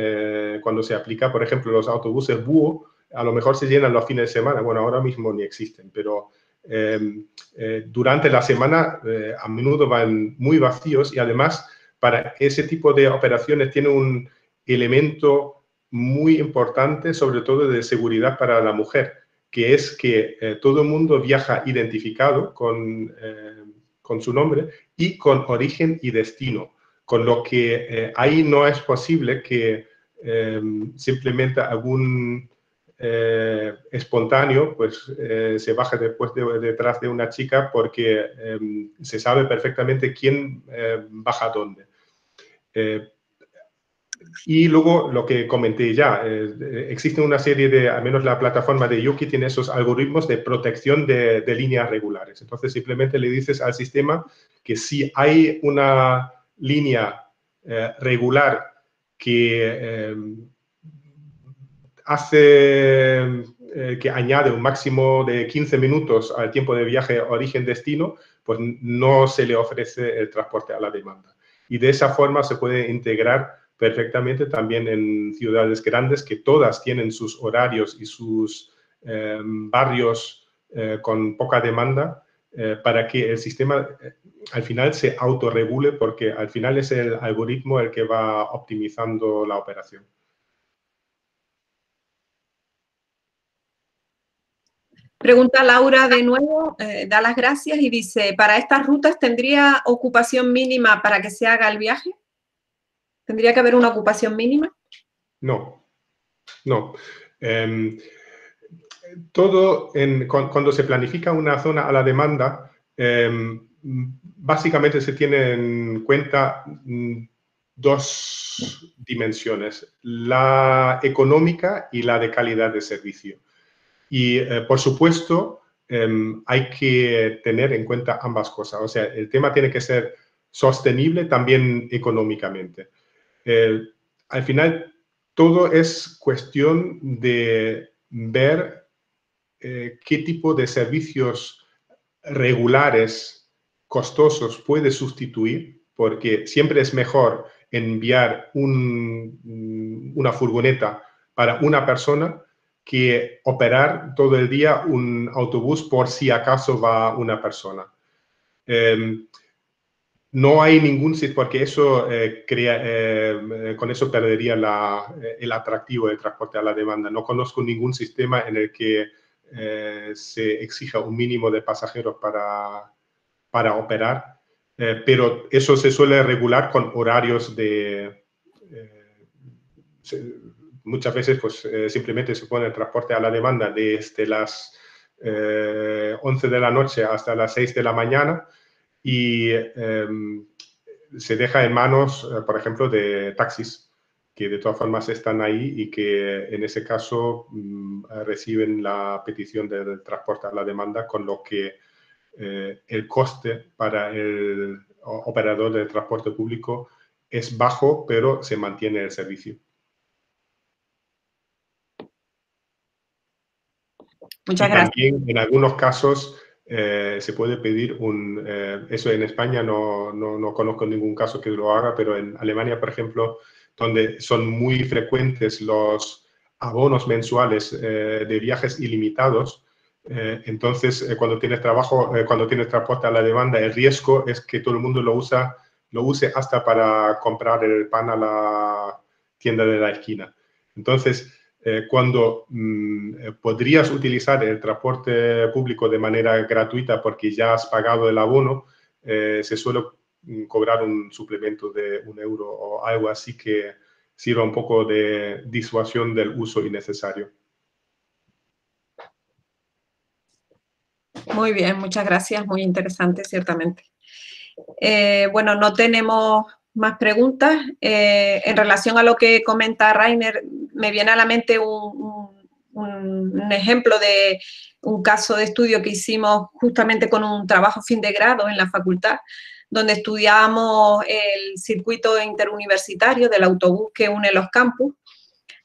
cuando se aplica, por ejemplo, los autobuses búho, a lo mejor se llenan los fines de semana, bueno, ahora mismo ni existen, pero Em, eh, durante la semana eh, a menudo van muy vacíos y además para ese tipo de operaciones tiene un elemento muy importante, sobre todo de seguridad para la mujer, que es que eh, todo el mundo viaja identificado con, con, su nombre y con origen y destino, con lo que ahí no es posible que em, simplemente algún eh, espontáneo, pues eh, se baja después de, detrás de una chica porque em, se sabe perfectamente quién eh, baja dónde. y luego lo que comenté ya, existe una serie de, al menos la plataforma de Yuki tiene esos algoritmos de protección de, líneas regulares. Entonces simplemente le dices al sistema que si hay una línea regular que em, hace eh, que añade un máximo de 15 minutos al tiempo de viaje origen-destino, pues no se le ofrece el transporte a la demanda. Y de esa forma se puede integrar perfectamente también en ciudades grandes que todas tienen sus horarios y sus eh, barrios eh, con poca demanda para que el sistema al final se autorregule porque al final es el algoritmo el que va optimizando la operación. Pregunta Laura de nuevo, eh, da las gracias y dice, ¿para estas rutas tendría ocupación mínima para que se haga el viaje? ¿Tendría que haber una ocupación mínima? No, no. Em, todo cuando se planifica una zona a la demanda, em, básicamente se tiene en cuenta mm, dos dimensiones, la económica y la de calidad de servicio. Y, eh, por supuesto, em, hay que tener en cuenta ambas cosas. O sea, el tema tiene que ser sostenible también económicamente. al final, todo es cuestión de ver eh, qué tipo de servicios regulares costosos puede sustituir, porque siempre es mejor enviar una furgoneta para una persona que operar todo el día un autobús por si acaso va una persona. Em, no hay ningún sitio, porque eso eh, crea, eh, con eso perdería el atractivo del transporte a la demanda. No conozco ningún sistema en el que eh, se exija un mínimo de pasajeros para, para operar, pero eso se suele regular con horarios de muchas veces pues, eh, simplemente se pone el transporte a la demanda desde las 11 eh, de la noche hasta las 6 de la mañana y em, se deja en manos, eh, por ejemplo, de taxis que de todas formas están ahí y que en ese caso mm, reciben la petición del transporte a la demanda, con lo que el coste para el operador del transporte público es bajo, pero se mantiene el servicio. Muchas gracias. También en algunos casos eh, se puede pedir un, eh, eso en España no, no, conozco ningún caso que lo haga, pero en Alemania, por ejemplo, donde son muy frecuentes los abonos mensuales eh, de viajes ilimitados, Eh, entonces, eh, cuando tienes trabajo, eh, cuando tienes transporte a la demanda, el riesgo es que todo el mundo lo usa, lo use hasta para comprar el pan a la tienda de la esquina. Entonces, cuando mm, podrías utilizar el transporte público de manera gratuita porque ya has pagado el abono, se suele mm, cobrar un suplemento de un euro o algo así que sirva un poco de disuasión del uso innecesario. Muy bien, muchas gracias, muy interesante, ciertamente. Eh, bueno, no tenemos más preguntas. Eh, en relación a lo que comenta Rainer, me viene a la mente un, ejemplo de un caso de estudio que hicimos justamente con un trabajo fin de grado en la facultad, donde estudiábamos el circuito interuniversitario del autobús que une los campus,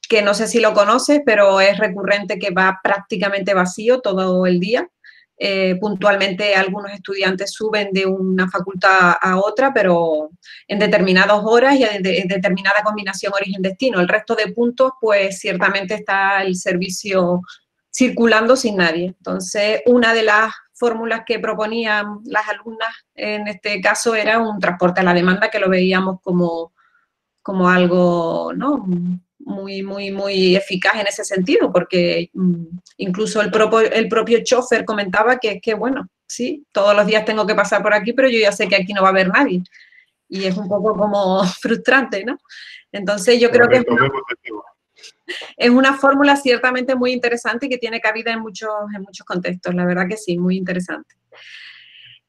que no sé si lo conoces, pero es recurrente que va prácticamente vacío todo el día. Eh, puntualmente algunos estudiantes suben de una facultad a otra, pero en determinadas horas y en, determinada combinación origen-destino. El resto de puntos, pues ciertamente está el servicio circulando sin nadie. Entonces, una de las fórmulas que proponían las alumnas en este caso era un transporte a la demanda, que lo veíamos como, como algo ¿no? Muy, muy, muy eficaz en ese sentido, porque mm, incluso el propio, el propio chofer comentaba que, que, bueno, sí, todos los días tengo que pasar por aquí, pero yo ya sé que aquí no va a haber nadie. Y es un poco como frustrante, ¿no? Entonces yo creo que es una, fórmula ciertamente muy interesante y que tiene cabida en muchos, en muchos contextos, la verdad que sí, muy interesante.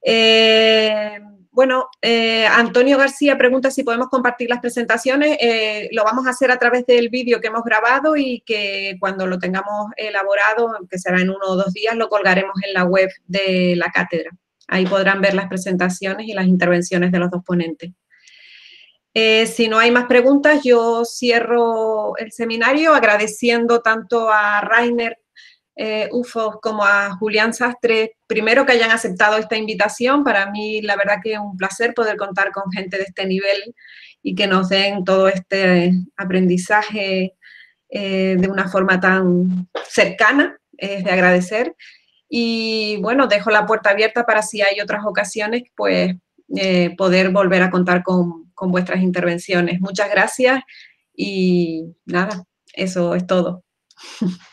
Eh, bueno, eh, Antonio García pregunta si podemos compartir las presentaciones. Eh, lo vamos a hacer a través del vídeo que hemos grabado y que cuando lo tengamos elaborado, que será en uno o dos días, lo colgaremos en la web de la cátedra. Ahí podrán ver las presentaciones y las intervenciones de los dos ponentes. Eh, si no hay más preguntas, yo cierro el seminario agradeciendo tanto a Rainer eh, UFO como a Julián Sastre, primero que hayan aceptado esta invitación. Para mí, la verdad que es un placer poder contar con gente de este nivel y que nos den todo este aprendizaje eh, de una forma tan cercana, es de agradecer. Y bueno, dejo la puerta abierta para si hay otras ocasiones, pues eh, poder volver a contar con, con vuestras intervenciones. Muchas gracias y nada, eso es todo.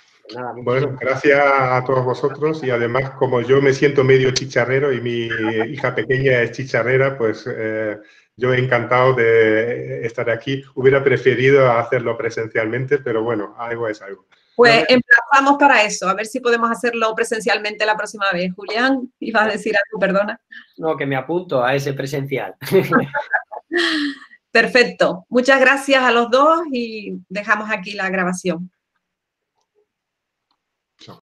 bueno, gracias a todos vosotros y además como yo me siento medio chicharrero y mi hija pequeña es chicharrera, pues eh, yo he encantado de estar aquí. Hubiera preferido hacerlo presencialmente, pero bueno, algo es algo. Pues emplazamos para eso, a ver si podemos hacerlo presencialmente la próxima vez. Julián, ibas a decir algo, perdona. No, que me apunto a ese presencial. Perfecto. Muchas gracias a los dos y dejamos aquí la grabación.